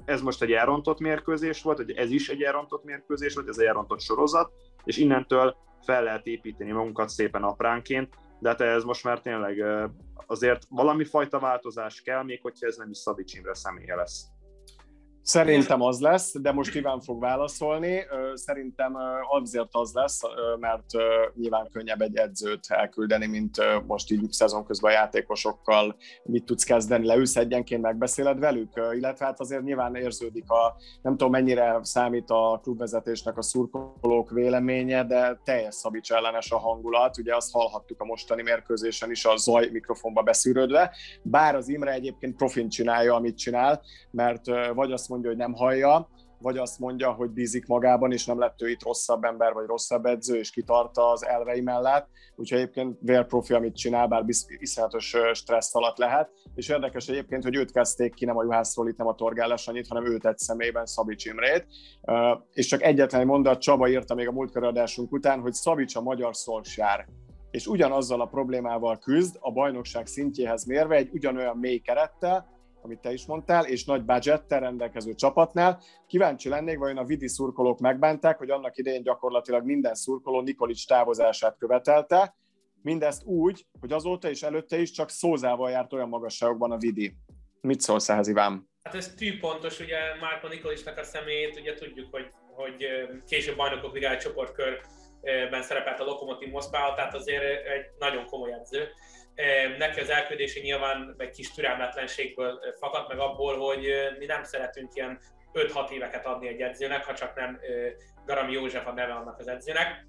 ez most egy elrontott mérkőzés volt, hogy ez is egy elrontott mérkőzés volt, ez egy elrontott sorozat, és innentől fel lehet építeni magunkat szépen apránként, de hát ez most már tényleg azért valami fajta változás kell, még hogyha ez nem is Szabics Imre személye lesz. Szerintem az lesz, de most Iván fog válaszolni. Szerintem azért az lesz, mert nyilván könnyebb egy edzőt elküldeni, mint most így szezon közben a játékosokkal mit tudsz kezdeni, leülsz egyenként, megbeszéled velük, illetve hát azért nyilván érződik a, nem tudom mennyire számít a klubvezetésnek a szurkolók véleménye, de teljes Szabics ellenes a hangulat, ugye azt hallhattuk a mostani mérkőzésen is a zaj mikrofonba beszűrődve, bár az Imre egyébként profint csinálja, amit csinál, mert vagy azt mondja, mondja, hogy nem hallja, vagy azt mondja, hogy bízik magában, és nem lett ő itt rosszabb ember, vagy rosszabb edző, és kitarta az elvei mellett. Úgyhogy egyébként vérprofi, amit csinál, bár iszonyatos stressz alatt lehet. És érdekes egyébként, hogy őt kezdték ki, nem a Juhászról, itt nem a Torgáles annyit, hanem őt egy személyben, Szabics Imrét. És csak egyetlen egy mondat, Csaba írta még a múltkor adásunk után, hogy Szabics a magyar szolsár és ugyanazzal a problémával küzd a bajnokság szintjéhez mérve egy ugyanolyan mély kerettel, amit te is mondtál, és nagy budgettel rendelkező csapatnál. Kíváncsi lennék, vajon a vidi szurkolók megbánták, hogy annak idején gyakorlatilag minden szurkoló Nikolics távozását követelte, mindezt úgy, hogy azóta és előtte is csak szózával járt olyan magasságokban a vidi. Mit szólsz ehhez, Iván? Hát ez tűpontos, ugye Márko Nikolicsnak a személyét, ugye tudjuk, hogy, hogy később bajnokok ligája csoportkörben szerepelt a Lokomotív Moszkva, tehát azért egy nagyon komoly edző neki az elküldése nyilván egy kis türelmetlenségből fakadt meg abból, hogy mi nem szeretünk ilyen 5-6 éveket adni egy edzőnek, ha csak nem Garami József a neve annak az edzőnek.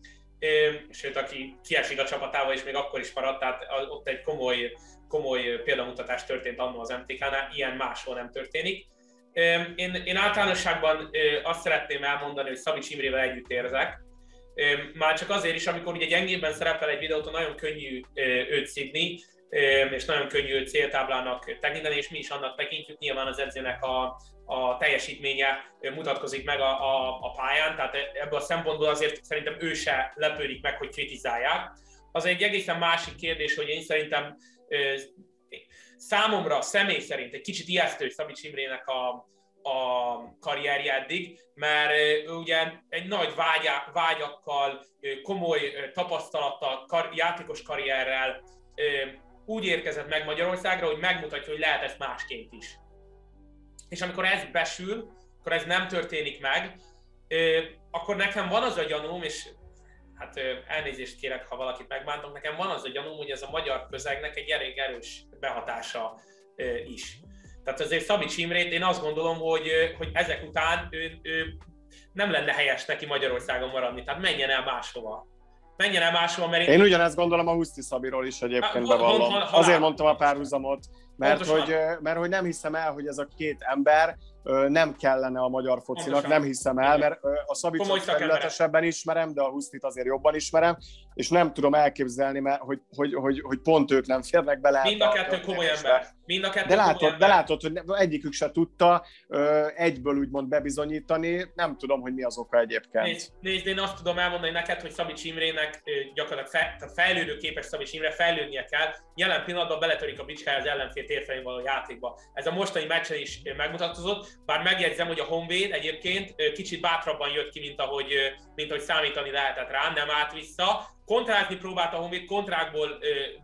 Sőt, aki kiesik a csapatával, és még akkor is maradt, tehát ott egy komoly, komoly példamutatás történt annó az MTK-nál, ilyen máshol nem történik. Én, én általánosságban azt szeretném elmondani, hogy Szabics Imrével együtt érzek, már csak azért is, amikor ugye gyengében szerepel egy videóton, nagyon könnyű őt szidni, és nagyon könnyű őt céltáblának tekinteni, és mi is annak tekintjük, nyilván az edzőnek a, a teljesítménye mutatkozik meg a, a, a pályán, tehát ebből a szempontból azért szerintem ő se lepődik meg, hogy kritizálják. Az egy egészen másik kérdés, hogy én szerintem számomra személy szerint egy kicsit ijesztő Szabics Imrének a, a karrierje eddig, mert ugye egy nagy vágyá, vágyakkal, komoly tapasztalattal, kar, játékos karrierrel úgy érkezett meg Magyarországra, hogy megmutatja, hogy lehet ezt másként is. És amikor ez besül, akkor ez nem történik meg, akkor nekem van az a gyanúm, és hát elnézést kérek, ha valakit megbántok, nekem van az a gyanúm, hogy ez a magyar közegnek egy elég erős behatása is. Tehát azért Szabics Imrét én azt gondolom, hogy, hogy ezek után ő, ő nem lenne helyes neki Magyarországon maradni, tehát menjen el máshova. Menjen el máshova, mert én... Én ugyanezt gondolom a Huszti Szabiról is egyébként ha, bevallom. Azért mondtam a párhuzamot, mert hogy, mert hogy nem hiszem el, hogy ez a két ember nem kellene a magyar focinak, Pontosan. nem hiszem el, mert a Szabicsot területesebben ismerem, de a Husztit azért jobban ismerem, és nem tudom elképzelni, mert, hogy, hogy, hogy, hogy pont ők nem férnek bele. Mind a kettő komoly ember. Mind a kettő de, látod, de látod, hogy egyikük se tudta egyből úgymond bebizonyítani, nem tudom, hogy mi az oka egyébként. Nézd, nézd én azt tudom elmondani neked, hogy Szabics Imrének gyakorlatilag fe, fejlődő képes Szabics Imre, fejlődnie kell. Jelen pillanatban beletörik a bicskája az ellenfél térfelén való játékba. Ez a mostani meccsen is megmutatkozott, bár megjegyzem, hogy a Honvéd egyébként kicsit bátrabban jött ki, mint ahogy, mint ahogy számítani lehetett rá, nem állt vissza. Kontrázni próbált a Honvéd, kontrákból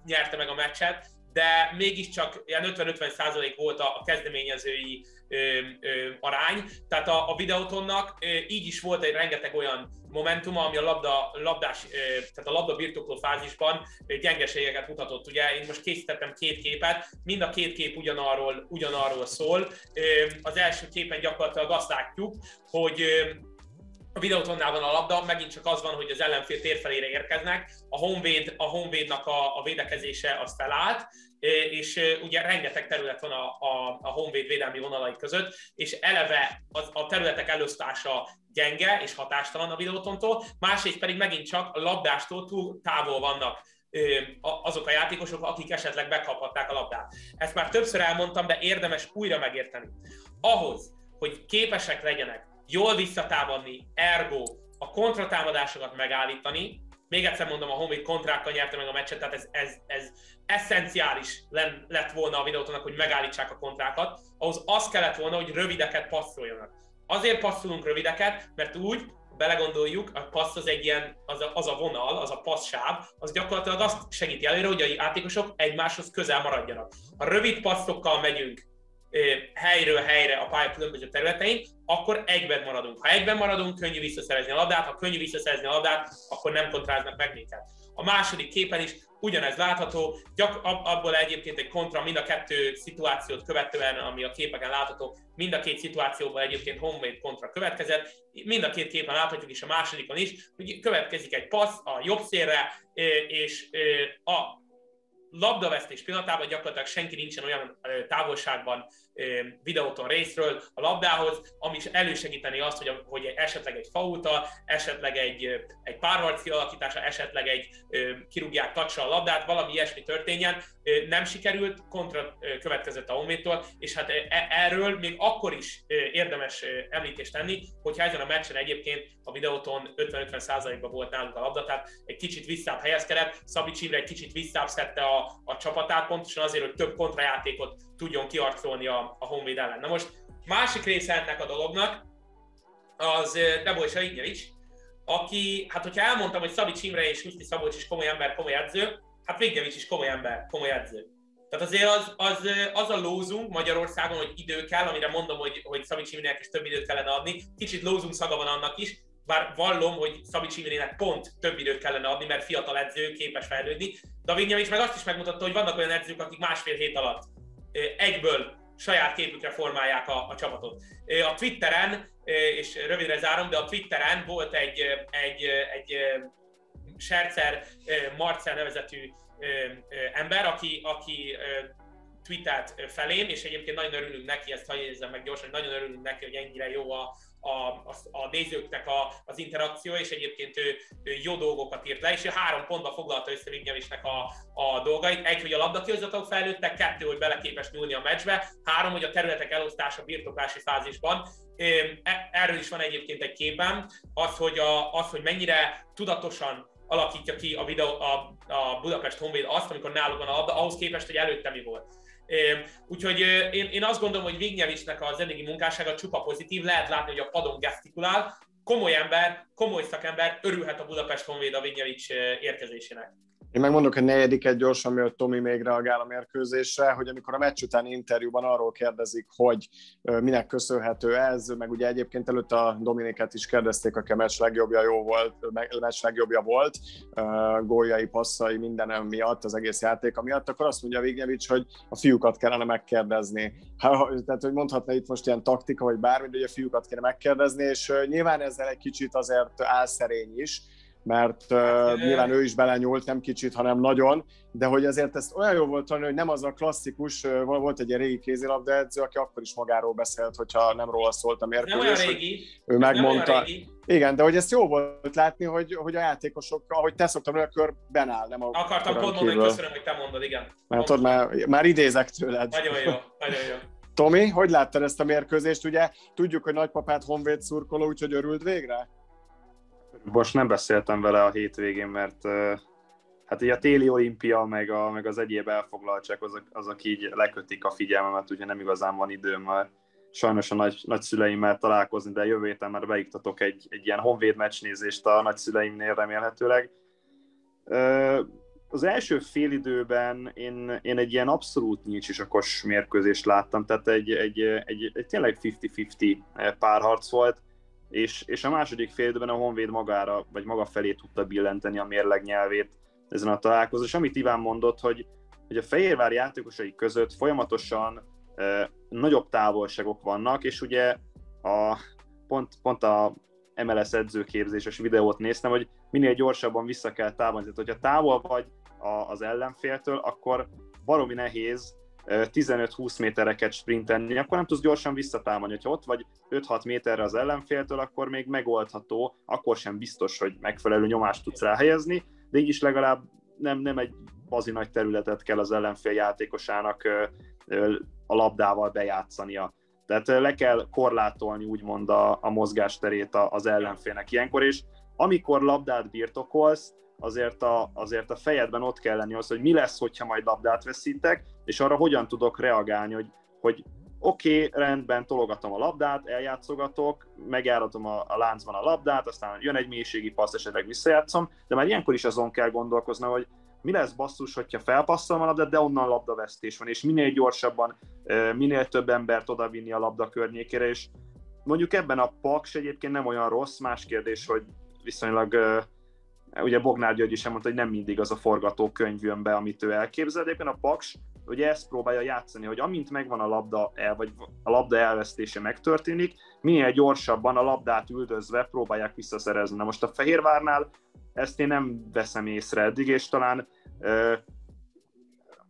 nyerte meg a meccset, de mégiscsak ilyen 50-50 százalék volt a, kezdeményezői ö, ö, arány. Tehát a, a videótonnak ö, így is volt egy rengeteg olyan momentuma, ami a labda, labdás, ö, tehát a labda birtokló fázisban ö, gyengeségeket mutatott. Ugye én most készítettem két képet, mind a két kép ugyanarról, ugyanarról szól. Ö, az első képen gyakorlatilag azt látjuk, hogy ö, a videótonnál van a labda, megint csak az van, hogy az ellenfél térfelére érkeznek, a Honvéd, a Honvédnak a, a védekezése az felállt, és ugye rengeteg terület van a, a, a Honvéd védelmi vonalai között, és eleve az, a területek elosztása gyenge és hatástalan a videótontól, másrészt pedig megint csak a labdástól túl távol vannak azok a játékosok, akik esetleg bekaphatták a labdát. Ezt már többször elmondtam, de érdemes újra megérteni. Ahhoz, hogy képesek legyenek jól visszatámadni, ergo a kontratámadásokat megállítani. Még egyszer mondom, a Honvéd kontrákkal nyerte meg a meccset, tehát ez, ez, ez eszenciális lett volna a videótonak, hogy megállítsák a kontrákat. Ahhoz az kellett volna, hogy rövideket passzoljanak. Azért passzolunk rövideket, mert úgy, belegondoljuk, a passz az egy ilyen, az a, az a vonal, az a passzsáv, az gyakorlatilag azt segíti előre, hogy a játékosok egymáshoz közel maradjanak. Ha rövid passzokkal megyünk helyről helyre a pálya különböző területein, akkor egyben maradunk. Ha egyben maradunk, könnyű visszaszerezni a labdát, ha könnyű visszaszerezni a labdát, akkor nem kontráznak meg minket. A második képen is ugyanez látható, gyak, abból egyébként egy kontra mind a kettő szituációt követően, ami a képeken látható, mind a két szituációban egyébként homemade kontra következett, mind a két képen láthatjuk is a másodikon is, hogy következik egy passz a jobb szélre, és a labdavesztés pillanatában gyakorlatilag senki nincsen olyan távolságban videóton részről a labdához, ami is elősegíteni azt, hogy, hogy esetleg egy fauta, esetleg egy, egy párharci alakítása, esetleg egy kirúgják tacsra a labdát, valami ilyesmi történjen. Nem sikerült, kontra következett a Honvédtól, és hát e, erről még akkor is érdemes említést tenni, hogyha ezen a meccsen egyébként a videóton 50-50%-ban volt nálunk a labda, tehát egy kicsit visszább helyezkedett, Szabics Imre egy kicsit visszább szedte a, a csapatát, pontosan azért, hogy több kontrajátékot tudjon kiarcolni a, a Honvéd ellen. Na most másik része ennek a dolognak, az Deboj Saignyelics, aki, hát hogyha elmondtam, hogy Szabics Imre és Huszti Szabolcs is komoly ember, komoly edző, hát Vignevics is komoly ember, komoly edző. Tehát azért az, az, az a lózunk Magyarországon, hogy idő kell, amire mondom, hogy, hogy Szabics Imrének is több időt kellene adni. Kicsit lózunk szaga van annak is, bár vallom, hogy Szabics Imrének pont több időt kellene adni, mert fiatal edző, képes fejlődni. De a Vignevics meg azt is megmutatta, hogy vannak olyan edzők, akik másfél hét alatt egyből saját képükre formálják a, a csapatot. A Twitteren, és rövidre zárom, de a Twitteren volt egy, egy, egy Sercer Marcel nevezetű ember, aki, aki tweetelt felém, és egyébként nagyon örülünk neki, ezt hagyjézzem meg gyorsan, hogy nagyon örülünk neki, hogy ennyire jó a, a, a, a nézőknek a, az interakció, és egyébként ő, ő jó dolgokat írt le, és ő három pontba foglalta össze Vignevisnek a, a dolgait. Egy, hogy a labdakihozatok fejlődtek, kettő, hogy beleképes nyúlni a meccsbe, három, hogy a területek elosztása birtoklási fázisban. E, erről is van egyébként egy képem, az, hogy, a, az, hogy mennyire tudatosan alakítja ki a, videó, a, a Budapest Honvéd azt, amikor náluk van a labda, ahhoz képest, hogy előtte mi volt. Úgyhogy én, én azt gondolom, hogy Vignyelicsnek az eddigi munkássága csupa pozitív, lehet látni, hogy a padon gesztikulál, komoly ember, komoly szakember, örülhet a Budapest Honvéd a Vignyevics érkezésének. Én megmondok egy negyediket gyorsan, mielőtt Tomi még reagál a mérkőzésre, hogy amikor a meccs utáni interjúban arról kérdezik, hogy minek köszönhető ez, meg ugye egyébként előtt a Dominiket is kérdezték, aki a meccs legjobbja jó volt, meccs legjobbja volt, góljai, passzai, mindenem miatt, az egész játék miatt, akkor azt mondja Vignevics, hogy a fiúkat kellene megkérdezni. Tehát, hogy mondhatna itt most ilyen taktika, vagy bármi, hogy a fiúkat kéne megkérdezni, és nyilván ezzel egy kicsit azért álszerény is, mert uh, nyilván ő is belenyúlt, nem kicsit, hanem nagyon, de hogy azért ezt olyan jó volt tanulni, hogy nem az a klasszikus, uh, volt egy ilyen régi kézilabda edző, aki akkor is magáról beszélt, hogyha nem róla szólt a mérkőzés. Nem olyan régi. Ő megmondta. Régi. Igen, de hogy ezt jó volt látni, hogy, hogy a játékosok, ahogy te szoktam, a körben áll, nem a Akartam pont mondani, köszönöm, hogy te mondod, igen. Mert ott már, már idézek tőled. Nagyon jó, nagyon jó. Tomi, hogy láttad ezt a mérkőzést? Ugye tudjuk, hogy nagypapát honvéd szurkoló, úgyhogy örült végre? Most nem beszéltem vele a hétvégén, mert hát így a téli olimpia, meg, a, meg az egyéb elfoglaltság, azok, azok így lekötik a figyelmemet, ugye nem igazán van időm már sajnos a nagy, nagyszüleimmel találkozni, de jövő héten már beiktatok egy, egy ilyen honvéd meccsnézést a nagyszüleimnél remélhetőleg. Az első félidőben én, én egy ilyen abszolút nyílcsisakos mérkőzést láttam, tehát egy, egy, egy, egy tényleg 50-50 párharc volt, és, és a második félidőben a Honvéd magára, vagy maga felé tudta billenteni a mérleg nyelvét ezen a találkozón, és amit Iván mondott, hogy, hogy a Fehérvár játékosai között folyamatosan e, nagyobb távolságok vannak, és ugye a, pont, pont a MLS edzőképzéses videót néztem, hogy minél gyorsabban vissza kell távolni. Tehát, hogyha távol vagy az ellenféltől, akkor baromi nehéz 15-20 métereket sprintelni, akkor nem tudsz gyorsan visszatámadni. Ha ott vagy 5-6 méterre az ellenféltől, akkor még megoldható, akkor sem biztos, hogy megfelelő nyomást tudsz ráhelyezni, de így is legalább nem, nem egy bazi nagy területet kell az ellenfél játékosának a labdával bejátszania. Tehát le kell korlátolni úgymond a, a mozgásterét az ellenfélnek ilyenkor, és amikor labdát birtokolsz, azért a, azért a fejedben ott kell lenni az, hogy mi lesz, hogyha majd labdát veszítek, és arra hogyan tudok reagálni, hogy, hogy oké, okay, rendben, tologatom a labdát, eljátszogatok, megjáratom a, a láncban a labdát, aztán jön egy mélységi passz, esetleg visszajátszom, de már ilyenkor is azon kell gondolkozni, hogy mi lesz basszus, hogyha felpasszolom a labdát, de onnan labdavesztés van, és minél gyorsabban, minél több embert odavinni a labda környékére, és mondjuk ebben a paks egyébként nem olyan rossz, más kérdés, hogy viszonylag ugye Bognár György is mondta, hogy nem mindig az a forgatókönyv jön be, amit ő elképzel, de éppen a Paks ugye ezt próbálja játszani, hogy amint megvan a labda el, vagy a labda elvesztése megtörténik, minél gyorsabban a labdát üldözve próbálják visszaszerezni. Na most a Fehérvárnál ezt én nem veszem észre eddig, és talán ö,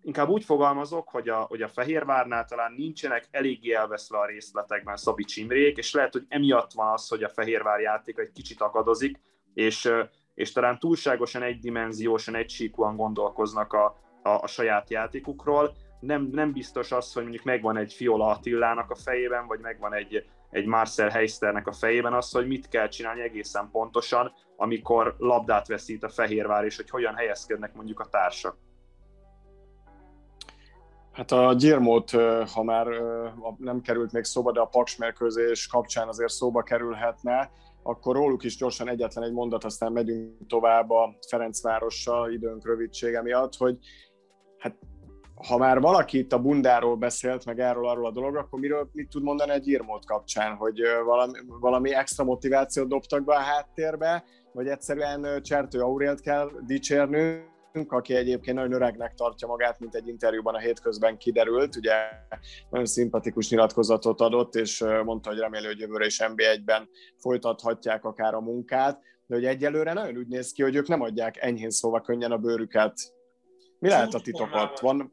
inkább úgy fogalmazok, hogy a, hogy a Fehérvárnál talán nincsenek eléggé elveszve a részletekben Szabi Csimrék, és lehet, hogy emiatt van az, hogy a Fehérvár játék egy kicsit akadozik, és és talán túlságosan egydimenziósan, egysíkúan gondolkoznak a, a, a saját játékukról. Nem, nem biztos az, hogy mondjuk megvan egy Fiola Attillának a fejében, vagy megvan egy, egy Marcel Heisternek a fejében az, hogy mit kell csinálni egészen pontosan, amikor labdát veszít a Fehérvár, és hogy hogyan helyezkednek mondjuk a társak. Hát a Gyirmót, ha már nem került még szóba, de a Paks kapcsán azért szóba kerülhetne, akkor róluk is gyorsan egyetlen egy mondat, aztán megyünk tovább a Ferencvárossal időnk rövidsége miatt, hogy hát ha már valaki itt a bundáról beszélt, meg erről arról a dolog, akkor miről mit tud mondani egy írmót kapcsán, hogy valami, valami extra motivációt dobtak be a háttérbe, vagy egyszerűen Csertő Aurélt kell dicsérnünk, aki egyébként nagyon öregnek tartja magát, mint egy interjúban a hétközben kiderült. Ugye nagyon szimpatikus nyilatkozatot adott, és mondta, hogy reméli, hogy jövőre is NB1-ben folytathatják akár a munkát, de hogy egyelőre nagyon úgy néz ki, hogy ők nem adják enyhén szóval könnyen a bőrüket. Mi lehet a titokot? Van,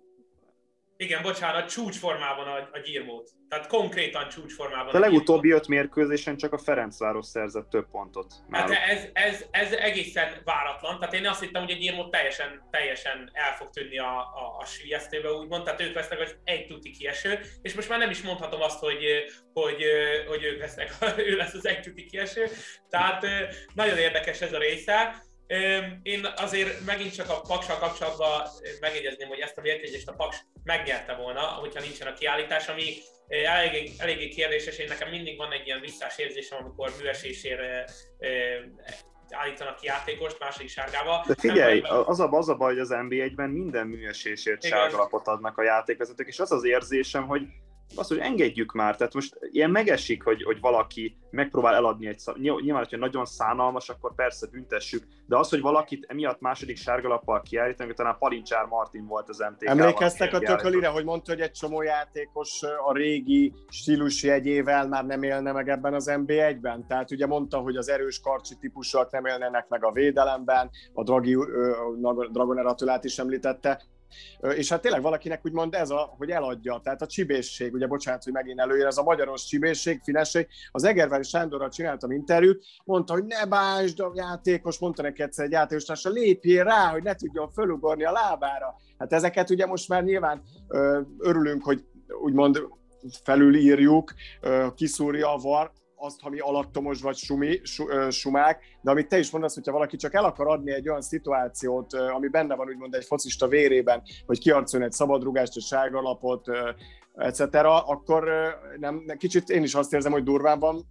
igen, bocsánat, csúcsformában a, a gyírmót. Tehát konkrétan csúcsformában. A, a legutóbbi öt mérkőzésen csak a Ferencváros szerzett több pontot. Hát ez, ez, ez, egészen váratlan. Tehát én azt hittem, hogy a gyírmót teljesen, teljesen el fog tűnni a, a, a sülyeztébe, úgymond. Tehát ők vesznek az egy tuti kieső, és most már nem is mondhatom azt, hogy, hogy, hogy ők vesznek, ő lesz az egy tuti kieső. Tehát nagyon érdekes ez a része. Én azért megint csak a Paksal kapcsolatban megjegyezném, hogy ezt a mérkőzést a Paks megnyerte volna, hogyha nincsen a kiállítás, ami eléggé, eléggé kérdéses, én nekem mindig van egy ilyen visszás érzésem, amikor műesésére állítanak ki játékost második sárgával. De figyelj, az a, az a baj, hogy az NBA-ben minden műesésért sárgalapot adnak a játékvezetők, és az az érzésem, hogy azt, hogy engedjük már, tehát most ilyen megesik, hogy, hogy valaki megpróbál eladni egy szab... Nyilván, hogyha nagyon szánalmas, akkor persze büntessük, de az, hogy valakit emiatt második sárgalappal kiállítanak, talán Palincsár Martin volt az MTK. Emlékeztek a tökölire, hogy mondta, hogy egy csomó játékos a régi stílus jegyével már nem élne meg ebben az NB1-ben? Tehát ugye mondta, hogy az erős karcsi típusok nem élnének meg a védelemben, a Dragi, Dragoner Attilát is említette, és hát tényleg valakinek úgymond ez a, hogy eladja, tehát a csibészség, ugye bocsánat, hogy megint előír, ez a magyaros csibészség, finesség. Az Egervári Sándorral csináltam interjút, mondta, hogy ne bánsd a játékos, mondta neki egyszer egy játékos, lépjél rá, hogy ne tudjon fölugorni a lábára. Hát ezeket ugye most már nyilván örülünk, hogy úgymond felülírjuk, kiszúrja a var, azt, ami alattomos vagy sumi, su, sumák, de amit te is mondasz, hogyha valaki csak el akar adni egy olyan szituációt, ami benne van úgymond egy focista vérében, hogy kiarcoljon egy szabadrugást, egy sárgalapot, etc., akkor nem, kicsit én is azt érzem, hogy durván van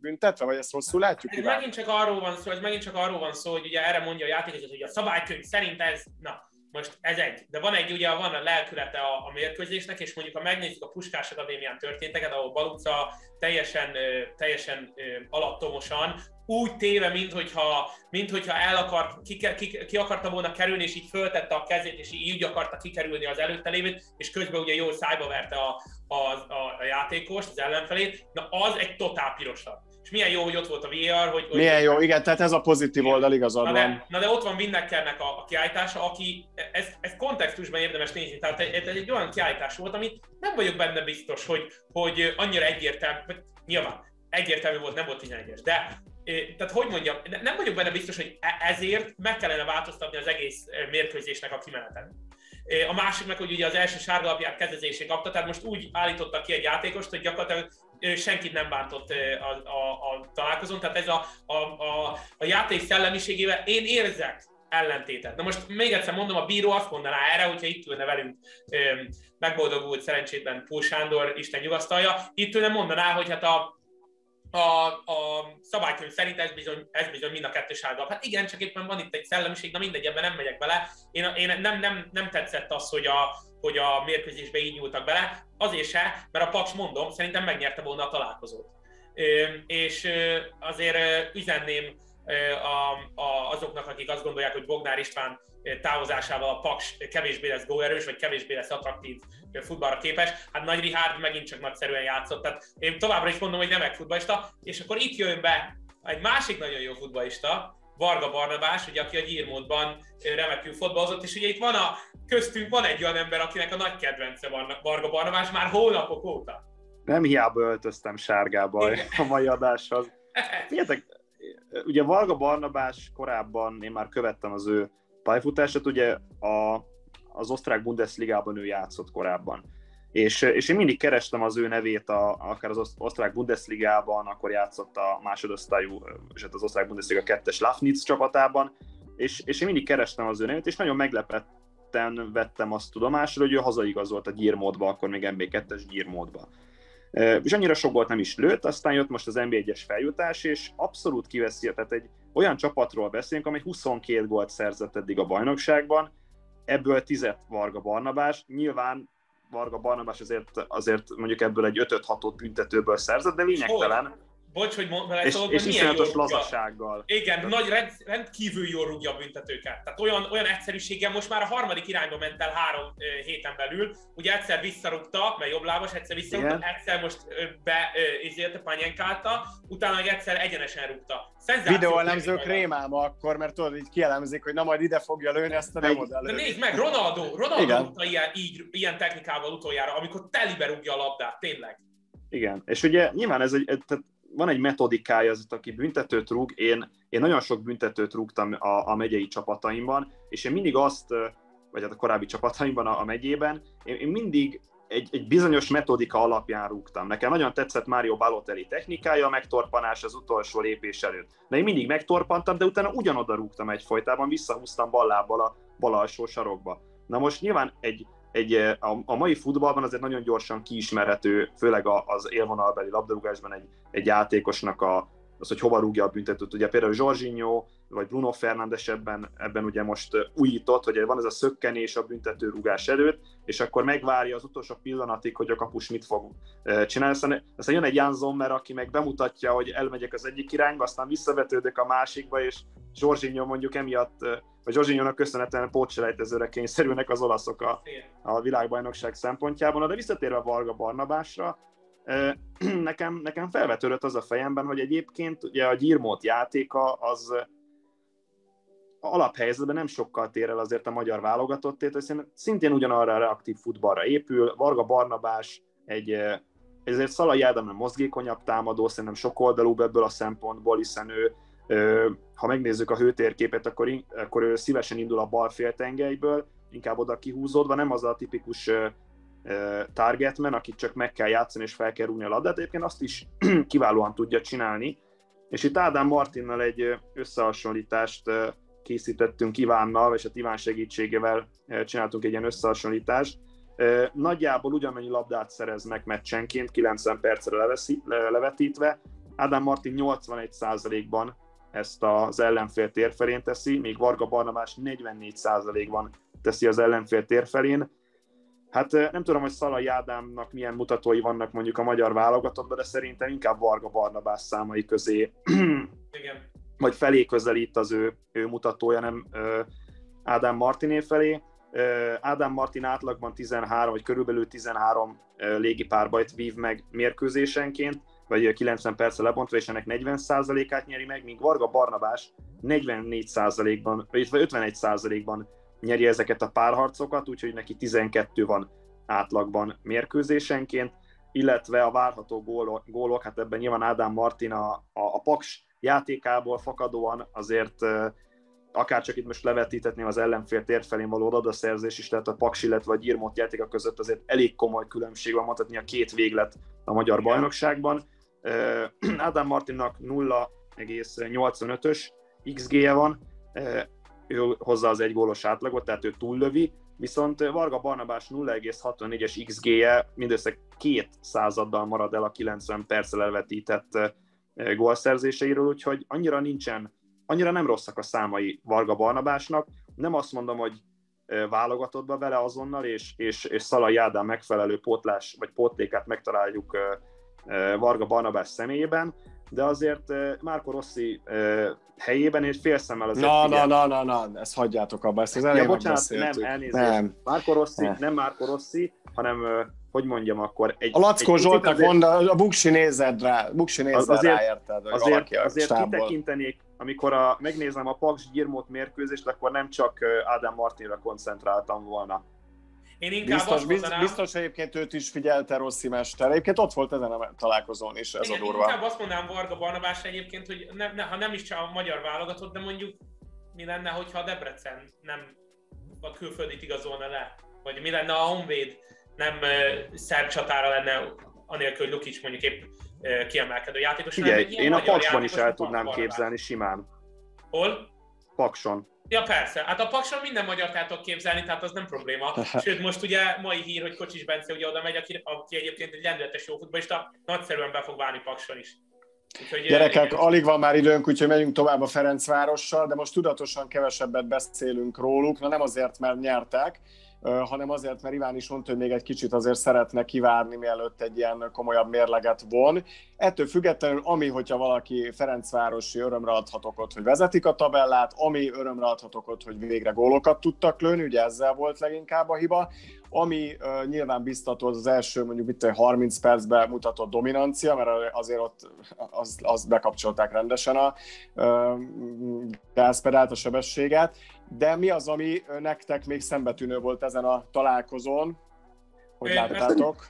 büntetve, vagy ezt rosszul látjuk? Ez megint csak arról van szó, ez megint csak arról van szó, hogy ugye erre mondja a játékos, hogy a szabálykönyv szerint ez, na, most ez egy. De van egy, ugye van a lelkülete a, a mérkőzésnek, és mondjuk ha megnézzük a Puskás Akadémián történteket, ahol Baluca teljesen, teljesen alattomosan, úgy téve, minthogyha, minthogyha el akart, ki, ki, ki, akarta volna kerülni, és így föltette a kezét, és így akarta kikerülni az előtte lévét, és közben ugye jól szájba verte a, a, a, a játékost, az ellenfelét, na az egy totál pirosat és milyen jó, hogy ott volt a VR, hogy... hogy milyen jó, igen, tehát ez a pozitív oldal igazad na de. Na de ott van Winnekernek a, a kiállítása, aki, ez, ez kontextusban érdemes nézni, tehát ez egy, egy olyan kiállítás volt, amit nem vagyok benne biztos, hogy, hogy annyira egyértelmű, nyilván egyértelmű volt, nem volt 11-es, de tehát hogy mondjam, nem vagyok benne biztos, hogy e, ezért meg kellene változtatni az egész mérkőzésnek a kimenetet. A másik meg, hogy ugye az első sárgalapját kezdezésé kapta, tehát most úgy állítottak ki egy játékost, hogy gyakorlatilag senkit nem bántott a, a, a találkozón, tehát ez a, a, a, a játék szellemiségével én érzek ellentétet. Na most még egyszer mondom, a bíró azt mondaná erre, hogyha itt ülne velünk megboldogult szerencsétlen Pól Sándor, Isten nyugasztalja, itt ülne mondaná, hogy hát a, a, a szabálykönyv szerint ez bizony, ez bizony mind a kettő sárga. Hát igen, csak éppen van itt egy szellemiség, na mindegy, ebben nem megyek bele. Én, én nem, nem, nem tetszett az, hogy a, hogy a mérkőzésbe így nyúltak bele, azért se, mert a Paks mondom, szerintem megnyerte volna a találkozót. És azért üzenném a, a, azoknak, akik azt gondolják, hogy Bognár István távozásával a Paks kevésbé lesz góerős, vagy kevésbé lesz attraktív futballra képes. Hát Nagy Rihárd megint csak nagyszerűen játszott, tehát én továbbra is mondom, hogy remek futballista, és akkor itt jön be egy másik nagyon jó futballista, Varga Barnabás, ugye, aki a gyírmódban remekül fotballozott, és ugye itt van a, köztünk van egy olyan ember, akinek a nagy kedvence van Varga Barnabás már hónapok óta. Nem hiába öltöztem sárgába Igen. a mai adáshoz. Figyeljetek, ugye Varga Barnabás korábban én már követtem az ő pályafutását, ugye a, az osztrák Bundesligában ő játszott korábban. És, és én mindig kerestem az ő nevét, a, akár az osztrák Bundesligában, akkor játszott a másodosztályú, és hát az osztrák Bundesliga 2-es Lafnitz csapatában, és, és én mindig kerestem az ő nevét, és nagyon meglepetten vettem azt tudomásra, hogy ő hazaigazolt a gyírmódba, akkor még MB2-es gyírmódba. És annyira sok volt nem is lőtt, aztán jött most az NB1-es feljutás, és abszolút kiveszi, tehát egy olyan csapatról beszélünk, amely 22 gólt szerzett eddig a bajnokságban, ebből 10 Varga Barnabás, nyilván Varga Barnabás azért, azért mondjuk ebből egy 5-6-ot büntetőből szerzett, de lényegtelen bocs, hogy mondom, és, és, és iszonyatos lazasággal. Igen, Tehát... nagy, rend, rendkívül jól rúgja a büntetőket. Tehát olyan, olyan egyszerűséggel most már a harmadik irányba ment el három ö, héten belül. Ugye egyszer visszarúgta, mert jobb lábas, egyszer visszarúgta, Igen. egyszer most ö, be izélte, panyenkálta, utána meg egyszer egyenesen rúgta. Videóelemzők rémálma akkor, mert tudod, így kielemzik, hogy na majd ide fogja lőni ezt a nem oda De nézd meg, Ronaldo, Ronaldo rúgta ilyen, így, ilyen technikával utoljára, amikor telibe rúgja a labdát, tényleg. Igen, és ugye nyilván ez egy, tehát van egy metodikája az, aki büntetőt rúg, én, én nagyon sok büntetőt rúgtam a, a megyei csapataimban, és én mindig azt, vagy hát a korábbi csapataimban a, a megyében, én, én mindig egy, egy bizonyos metodika alapján rúgtam. Nekem nagyon tetszett Mário Balotelli technikája, a megtorpanás az utolsó lépés előtt. De én mindig megtorpantam, de utána ugyanoda rúgtam egyfolytában, visszahúztam ballábbal a bal alsó sarokba. Na most nyilván egy, egy, a, a mai futballban azért nagyon gyorsan kiismerhető, főleg az élvonalbeli labdarúgásban egy, egy játékosnak a, az, hogy hova rúgja a büntetőt. Ugye például Jorginho, vagy Bruno Fernandes ebben, ebben ugye most újított, hogy van ez a szökkenés a büntetőrugás előtt, és akkor megvárja az utolsó pillanatig, hogy a kapus mit fog csinálni. Aztán, aztán jön egy Jan Sommer, aki meg bemutatja, hogy elmegyek az egyik irányba, aztán visszavetődök a másikba, és Zsorzsinyó mondjuk emiatt, vagy Zsorzsinyónak köszönhetően pótselejtezőre kényszerülnek az olaszok a, a világbajnokság szempontjából. De visszatérve Varga Barnabásra, nekem, nekem felvetődött az a fejemben, hogy egyébként ugye a gyírmót játéka az alaphelyzetben nem sokkal tér el azért a magyar válogatottét, hiszen szintén ugyanarra a reaktív futballra épül. Varga Barnabás egy ezért Szalai Ádám nem mozgékonyabb támadó, szerintem sok oldalú ebből a szempontból, hiszen ő, ha megnézzük a hőtérképet, akkor, akkor ő szívesen indul a bal féltengelyből, inkább oda kihúzódva, nem az a tipikus targetman, akit csak meg kell játszani és fel kell rúgni a labdát, egyébként azt is kiválóan tudja csinálni. És itt Ádám Martinnal egy összehasonlítást készítettünk Ivánnal, és a Iván segítségével csináltunk egy ilyen összehasonlítást. Nagyjából ugyanannyi labdát szereznek meccsenként, 90 percre leveszi, levetítve. Ádám Martin 81%-ban ezt az ellenfél térfelén teszi, míg Varga Barnabás 44%-ban teszi az ellenfél térfelén. Hát nem tudom, hogy Szalai Ádámnak milyen mutatói vannak mondjuk a magyar válogatottban, de szerintem inkább Varga Barnabás számai közé Igen. Vagy felé közelít az ő, ő mutatója, nem Ádám Martiné felé. Ádám Martin átlagban 13, vagy körülbelül 13 légipárbajt vív meg mérkőzésenként, vagy 90 percre lebontva, és ennek 40%-át nyeri meg, míg Varga Barnabás 44%-ban, vagy 51%-ban nyeri ezeket a párharcokat, úgyhogy neki 12 van átlagban mérkőzésenként, illetve a várható gólok, gólok hát ebben nyilván Ádám Martin a, a, a Paks játékából fakadóan azért akár csak itt most levetítetném az ellenfél térfelén való adaszerzés is, tehát a Paks, illetve a Gyirmot játéka között azért elég komoly különbség van, mondhatni a két véglet a magyar bajnokságban. Ádám Martinnak 0,85-ös XG-je van, ő hozza az egy gólos átlagot, tehát ő túllövi, viszont Varga Barnabás 0,64-es XG-je mindössze két századdal marad el a 90 perccel elvetített gólszerzéseiről, úgyhogy annyira nincsen, annyira nem rosszak a számai Varga Barnabásnak. Nem azt mondom, hogy válogatottba vele azonnal, és, és, és Szalai Ádám megfelelő pótlás, vagy pótlékát megtaláljuk Varga Barnabás személyében, de azért Márko Rossi helyében és félszemmel azért Na, na, na, na, na, ezt hagyjátok abba, ezt az elején ja, bocsánat, nem, elnézést. Nem. Márko Rossi, nem. nem Márko Rossi, hanem hogy mondjam akkor... Egy, a Lackó egy Zsoltnak azért, mond, a Buksi nézed rá, Buksi nézed azért, rá, érted? Azért, azért kitekintenék, amikor a, megnézem a Paks Gyirmót mérkőzést, akkor nem csak Ádám Martinra koncentráltam volna. Én inkább biztos, azt mondanám, biztos egyébként őt is figyelte Rossi Mester. Egyébként ott volt ezen a találkozón is ez igen, a durva. Inkább azt mondanám Varga Barnabás egyébként, hogy ne, ne, ha nem is csak a magyar válogatott, de mondjuk mi lenne, hogyha a Debrecen nem a külföldit igazolna le? Vagy mi lenne a Honvéd nem szerb csatára lenne, anélkül, hogy Lukic mondjuk épp kiemelkedő játékos. Igen, én a Paksban is el tudnám képzelni simán. Hol? Pakson. Ja persze, hát a Pakson minden magyar tudok képzelni, tehát az nem probléma. Sőt, most ugye mai hír, hogy Kocsis Bence ugye oda megy, aki, aki egyébként egy lendületes jó futballista, nagyszerűen be fog válni Pakson is. Úgyhogy, Gyerekek, igen. alig van már időnk, úgyhogy megyünk tovább a Ferencvárossal, de most tudatosan kevesebbet beszélünk róluk, na nem azért, mert nyertek, hanem azért, mert Iván is mondta, hogy még egy kicsit azért szeretne kivárni, mielőtt egy ilyen komolyabb mérleget von. Ettől függetlenül, ami, hogyha valaki Ferencvárosi örömre adhatok ott, hogy vezetik a tabellát, ami örömre adhatok ott, hogy végre gólokat tudtak lőni, ugye ezzel volt leginkább a hiba, ami uh, nyilván biztató az, az első mondjuk itt 30 percben mutatott dominancia, mert azért ott az, az bekapcsolták rendesen a uh, gázpedált, a sebességet, de mi az, ami nektek még szembetűnő volt ezen a találkozón? Hogy é, láttátok?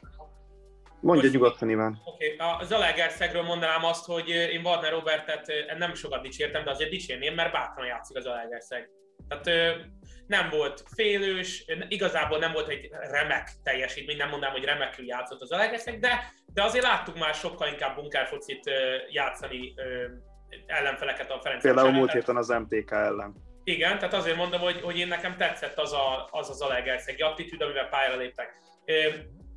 Mondja nyugodtan, Iván. Oké, okay. a Zalaegerszegről mondanám azt, hogy én Warner Robertet nem sokat dicsértem, de azért dicsérném, mert bátran játszik az Zalaegerszeg. Tehát nem volt félős, igazából nem volt egy remek teljesítmény, nem mondanám, hogy remekül játszott az Zalaegerszeg, de, de azért láttuk már sokkal inkább bunkerfocit játszani ellenfeleket a Ferenc. Például múlt héten az MTK ellen. Igen, tehát azért mondom, hogy, hogy én nekem tetszett az a, az, az Alegerszegi attitűd, amivel pályára léptek.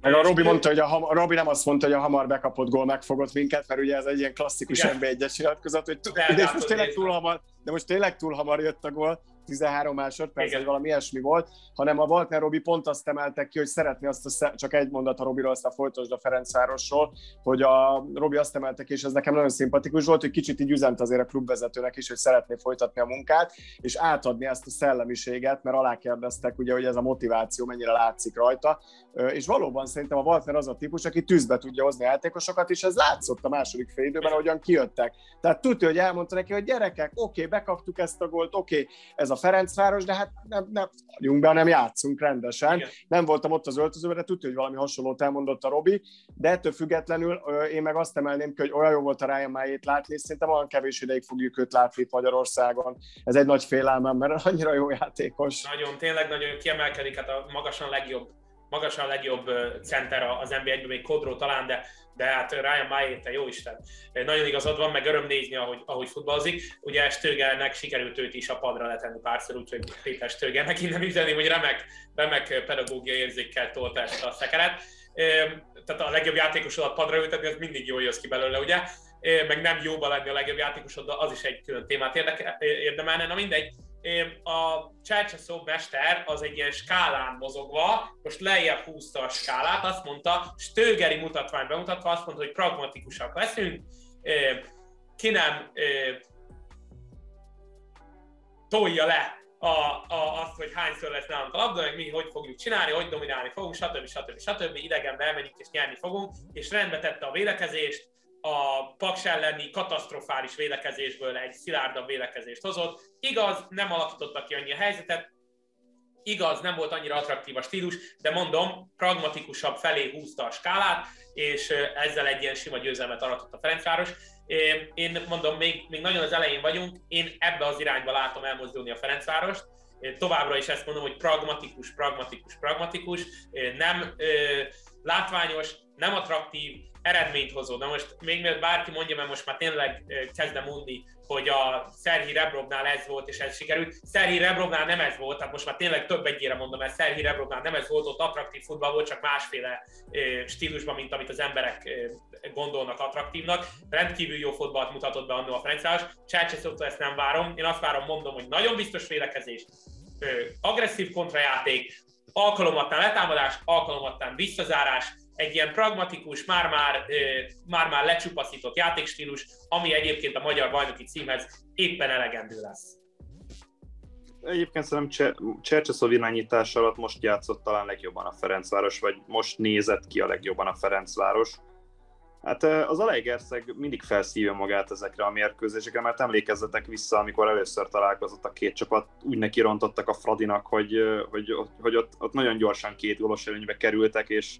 Meg a Robi, mondta, hogy a, a Robi nem azt mondta, hogy a hamar bekapott gól megfogott minket, mert ugye ez egy ilyen klasszikus NB1-es nyilatkozat, hogy de most tényleg túl hamar, de most tényleg túl hamar jött a gól, 13 másodperc, vagy valami ilyesmi volt, hanem a Walter Robi pont azt emeltek ki, hogy szeretné azt a, csak egy mondat a Robiról, aztán folytasd a Ferencvárosról, hogy a Robi azt emelte ki, és ez nekem nagyon szimpatikus volt, hogy kicsit így üzent azért a klubvezetőnek is, hogy szeretné folytatni a munkát, és átadni ezt a szellemiséget, mert alákérdeztek ugye, hogy ez a motiváció mennyire látszik rajta, és valóban szerintem a Walter az a típus, aki tűzbe tudja hozni a játékosokat, és ez látszott a második fél időben, ahogyan kijöttek. Tehát tudja, hogy elmondta neki, hogy gyerekek, oké, okay, bekaptuk ezt a gólt, oké, okay, ez a Ferencváros, de hát nem, nem vagyunk be, hanem játszunk rendesen. Igen. Nem voltam ott az öltözőben, de tudja, hogy valami hasonlót elmondott a Robi, de ettől függetlenül én meg azt emelném ki, hogy olyan jó volt a Ryan Májét látni, és szerintem olyan kevés ideig fogjuk őt látni itt Magyarországon. Ez egy nagy félelmem, mert annyira jó játékos. Nagyon, tényleg nagyon kiemelkedik, hát a magasan legjobb magasan legjobb center az NBA-ben, még Kodró talán, de, de hát Ryan Mayer, te jó Isten. Nagyon igazad van, meg öröm nézni, ahogy, ahogy futballozik. Ugye Stögernek sikerült őt is a padra letenni párszor, úgyhogy Péter Stögernek innen üzeni, hogy remek, remek pedagógia érzékkel tolta ezt a szekeret. Tehát a legjobb játékosodat padra ültetni, az mindig jól jössz ki belőle, ugye? Meg nem jóba lenni a legjobb játékosod, az is egy külön témát érdemelne. Na mindegy, a Csercseszó mester az egy ilyen skálán mozogva, most lejjebb húzta a skálát, azt mondta, Stögeri mutatvány bemutatva, azt mondta, hogy pragmatikusak leszünk, ki nem tolja le a, a, azt, hogy hányszor lesz nálunk a labda, meg mi hogy fogjuk csinálni, hogy dominálni fogunk, stb. stb. stb. Idegenbe elmegyünk és nyerni fogunk, és rendbe tette a védekezést, a Paks elleni katasztrofális védekezésből egy szilárdabb védekezést hozott. Igaz, nem alakítottak ki annyi a helyzetet, igaz, nem volt annyira attraktív a stílus, de mondom, pragmatikusabb felé húzta a skálát, és ezzel egy ilyen sima győzelmet aratott a Ferencváros. Én mondom, még, még nagyon az elején vagyunk, én ebbe az irányba látom elmozdulni a Ferencvárost, továbbra is ezt mondom, hogy pragmatikus, pragmatikus, pragmatikus, nem látványos, nem attraktív, eredményt hozó. Na most még mielőtt bárki mondja, mert most már tényleg kezdem mondni, hogy a Szerhi Rebrovnál ez volt, és ez sikerült. Szerhi Rebrovnál nem ez volt, tehát most már tényleg több egyére mondom, mert Szerhi Rebrovnál nem ez volt, ott attraktív futball volt, csak másféle stílusban, mint amit az emberek gondolnak attraktívnak. Rendkívül jó futballt mutatott be annó a Ferencváros. Csácseszótól ezt nem várom. Én azt várom, mondom, hogy nagyon biztos vélekezés, agresszív kontrajáték, alkalomattán letámadás, alkalomattán visszazárás, egy ilyen pragmatikus, már-már, már-már lecsupaszított játékstílus, ami egyébként a magyar bajnoki címhez éppen elegendő lesz. Egyébként szerintem Csercseszov irányítás alatt most játszott talán legjobban a Ferencváros, vagy most nézett ki a legjobban a Ferencváros. Hát az Alegerszeg mindig felszívja magát ezekre a mérkőzésekre, mert emlékezzetek vissza, amikor először találkozott a két csapat, úgy neki rontottak a Fradinak, hogy, hogy, hogy ott, ott nagyon gyorsan két gólos előnybe kerültek, és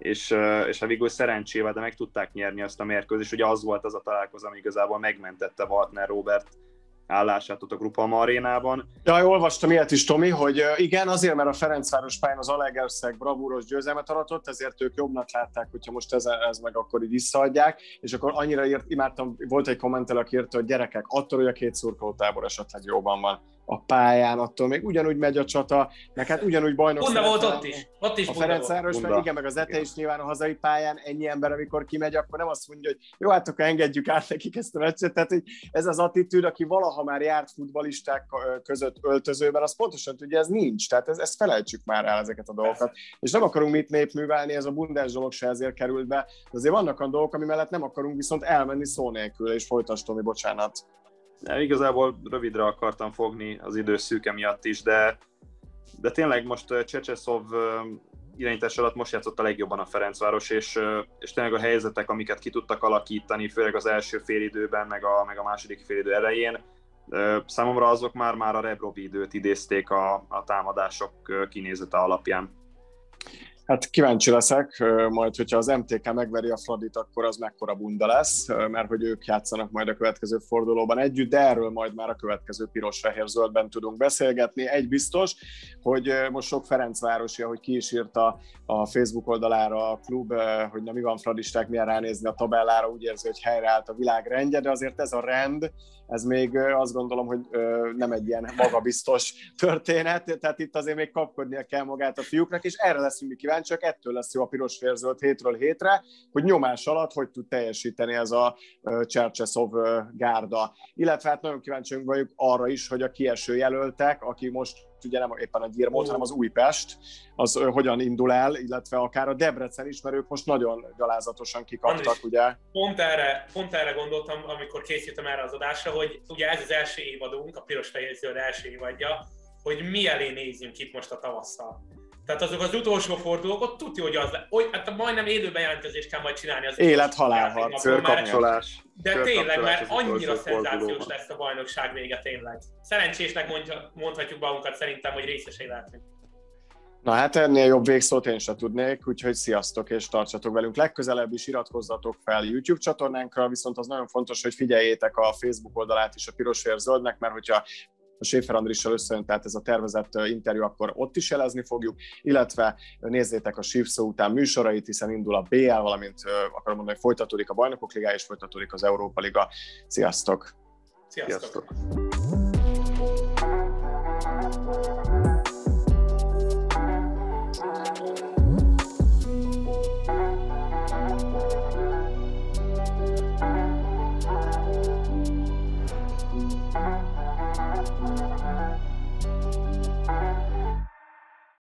és, és a végül szerencsével, de meg tudták nyerni azt a mérkőzést. Ugye az volt az a találkozó, ami igazából megmentette Waltner Robert állását ott a Grupa arénában. Ja, olvastam ilyet is, Tomi, hogy igen, azért, mert a Ferencváros pályán az Alegerszeg bravúros győzelmet aratott, ezért ők jobbnak látták, hogyha most ez, ez meg akkor így visszaadják, és akkor annyira írt, imádtam, volt egy kommentel, aki írta, hogy gyerekek, attól, hogy a két szurkolótábor esetleg jóban van a pályán, attól még ugyanúgy megy a csata, meg hát ugyanúgy bajnok. Bunda volt ott is. Ott is a Ferencváros, meg igen, meg az Ete is nyilván a hazai pályán, ennyi ember, amikor kimegy, akkor nem azt mondja, hogy jó, hát akkor engedjük át nekik ezt a meccset. Tehát, hogy ez az attitűd, aki valaha már járt futbalisták között öltözőben, az pontosan tudja, ez nincs. Tehát ez, ezt felejtsük már el ezeket a dolgokat. És nem akarunk mit népművelni, ez a bundás dolog se ezért került be. De azért vannak a dolgok, ami mellett nem akarunk viszont elmenni szó nélkül, és folytasd, bocsánat. Igazából rövidre akartam fogni az idő szűke miatt is, de, de tényleg most Csecseszov irányítás alatt most játszott a legjobban a Ferencváros, és, és tényleg a helyzetek, amiket ki tudtak alakítani, főleg az első félidőben, meg a, meg a második félidő elején, számomra azok már, már a Rebrobi időt idézték a, a támadások kinézete alapján. Hát kíváncsi leszek, majd hogyha az MTK megveri a Fradit, akkor az mekkora bunda lesz, mert hogy ők játszanak majd a következő fordulóban együtt, de erről majd már a következő piros-fehér-zöldben tudunk beszélgetni. Egy biztos, hogy most sok Ferencvárosi, ahogy ki is írta a Facebook oldalára a klub, hogy na mi van Fradisták, milyen ránézni a tabellára, úgy érzi, hogy helyreállt a világ rendje, de azért ez a rend, ez még azt gondolom, hogy nem egy ilyen magabiztos történet, tehát itt azért még kapkodnia kell magát a fiúknak, és erre leszünk mi kíváncsi talán csak ettől lesz jó a piros férzöld hétről hétre, hogy nyomás alatt hogy tud teljesíteni ez a Csercseszov gárda. Illetve hát nagyon kíváncsiak vagyunk arra is, hogy a kieső jelöltek, aki most ugye nem éppen a Gyirmót, hanem az Újpest, az hogyan indul el, illetve akár a Debrecen ismerők most nagyon gyalázatosan kikaptak, Andris, ugye? Pont erre, pont erre gondoltam, amikor készítem erre az adásra, hogy ugye ez az első évadunk, a piros fehér első évadja, hogy mi elé nézzünk itt most a tavasszal. Tehát azok az utolsó fordulók, ott tudja, hogy az, hogy, hát majdnem élő bejelentkezést kell majd csinálni. Az Élet-halálharc, körkapcsolás. De tényleg, mert annyira szenzációs lesz a bajnokság vége tényleg. Szerencsésnek mondja, mondhatjuk magunkat szerintem, hogy részesei lehetünk. Na hát ennél jobb végszót én sem tudnék, úgyhogy sziasztok és tartsatok velünk. Legközelebb is iratkozzatok fel YouTube csatornánkra, viszont az nagyon fontos, hogy figyeljétek a Facebook oldalát is a Piros Zöldnek, mert hogyha a Schäfer Andrissal összejön, tehát ez a tervezett interjú, akkor ott is jelezni fogjuk, illetve nézzétek a Shift szó után műsorait, hiszen indul a BL, valamint akarom mondani, hogy folytatódik a Bajnokok Ligája, és folytatódik az Európa Liga. Sziasztok! Sziasztok! Sziasztok.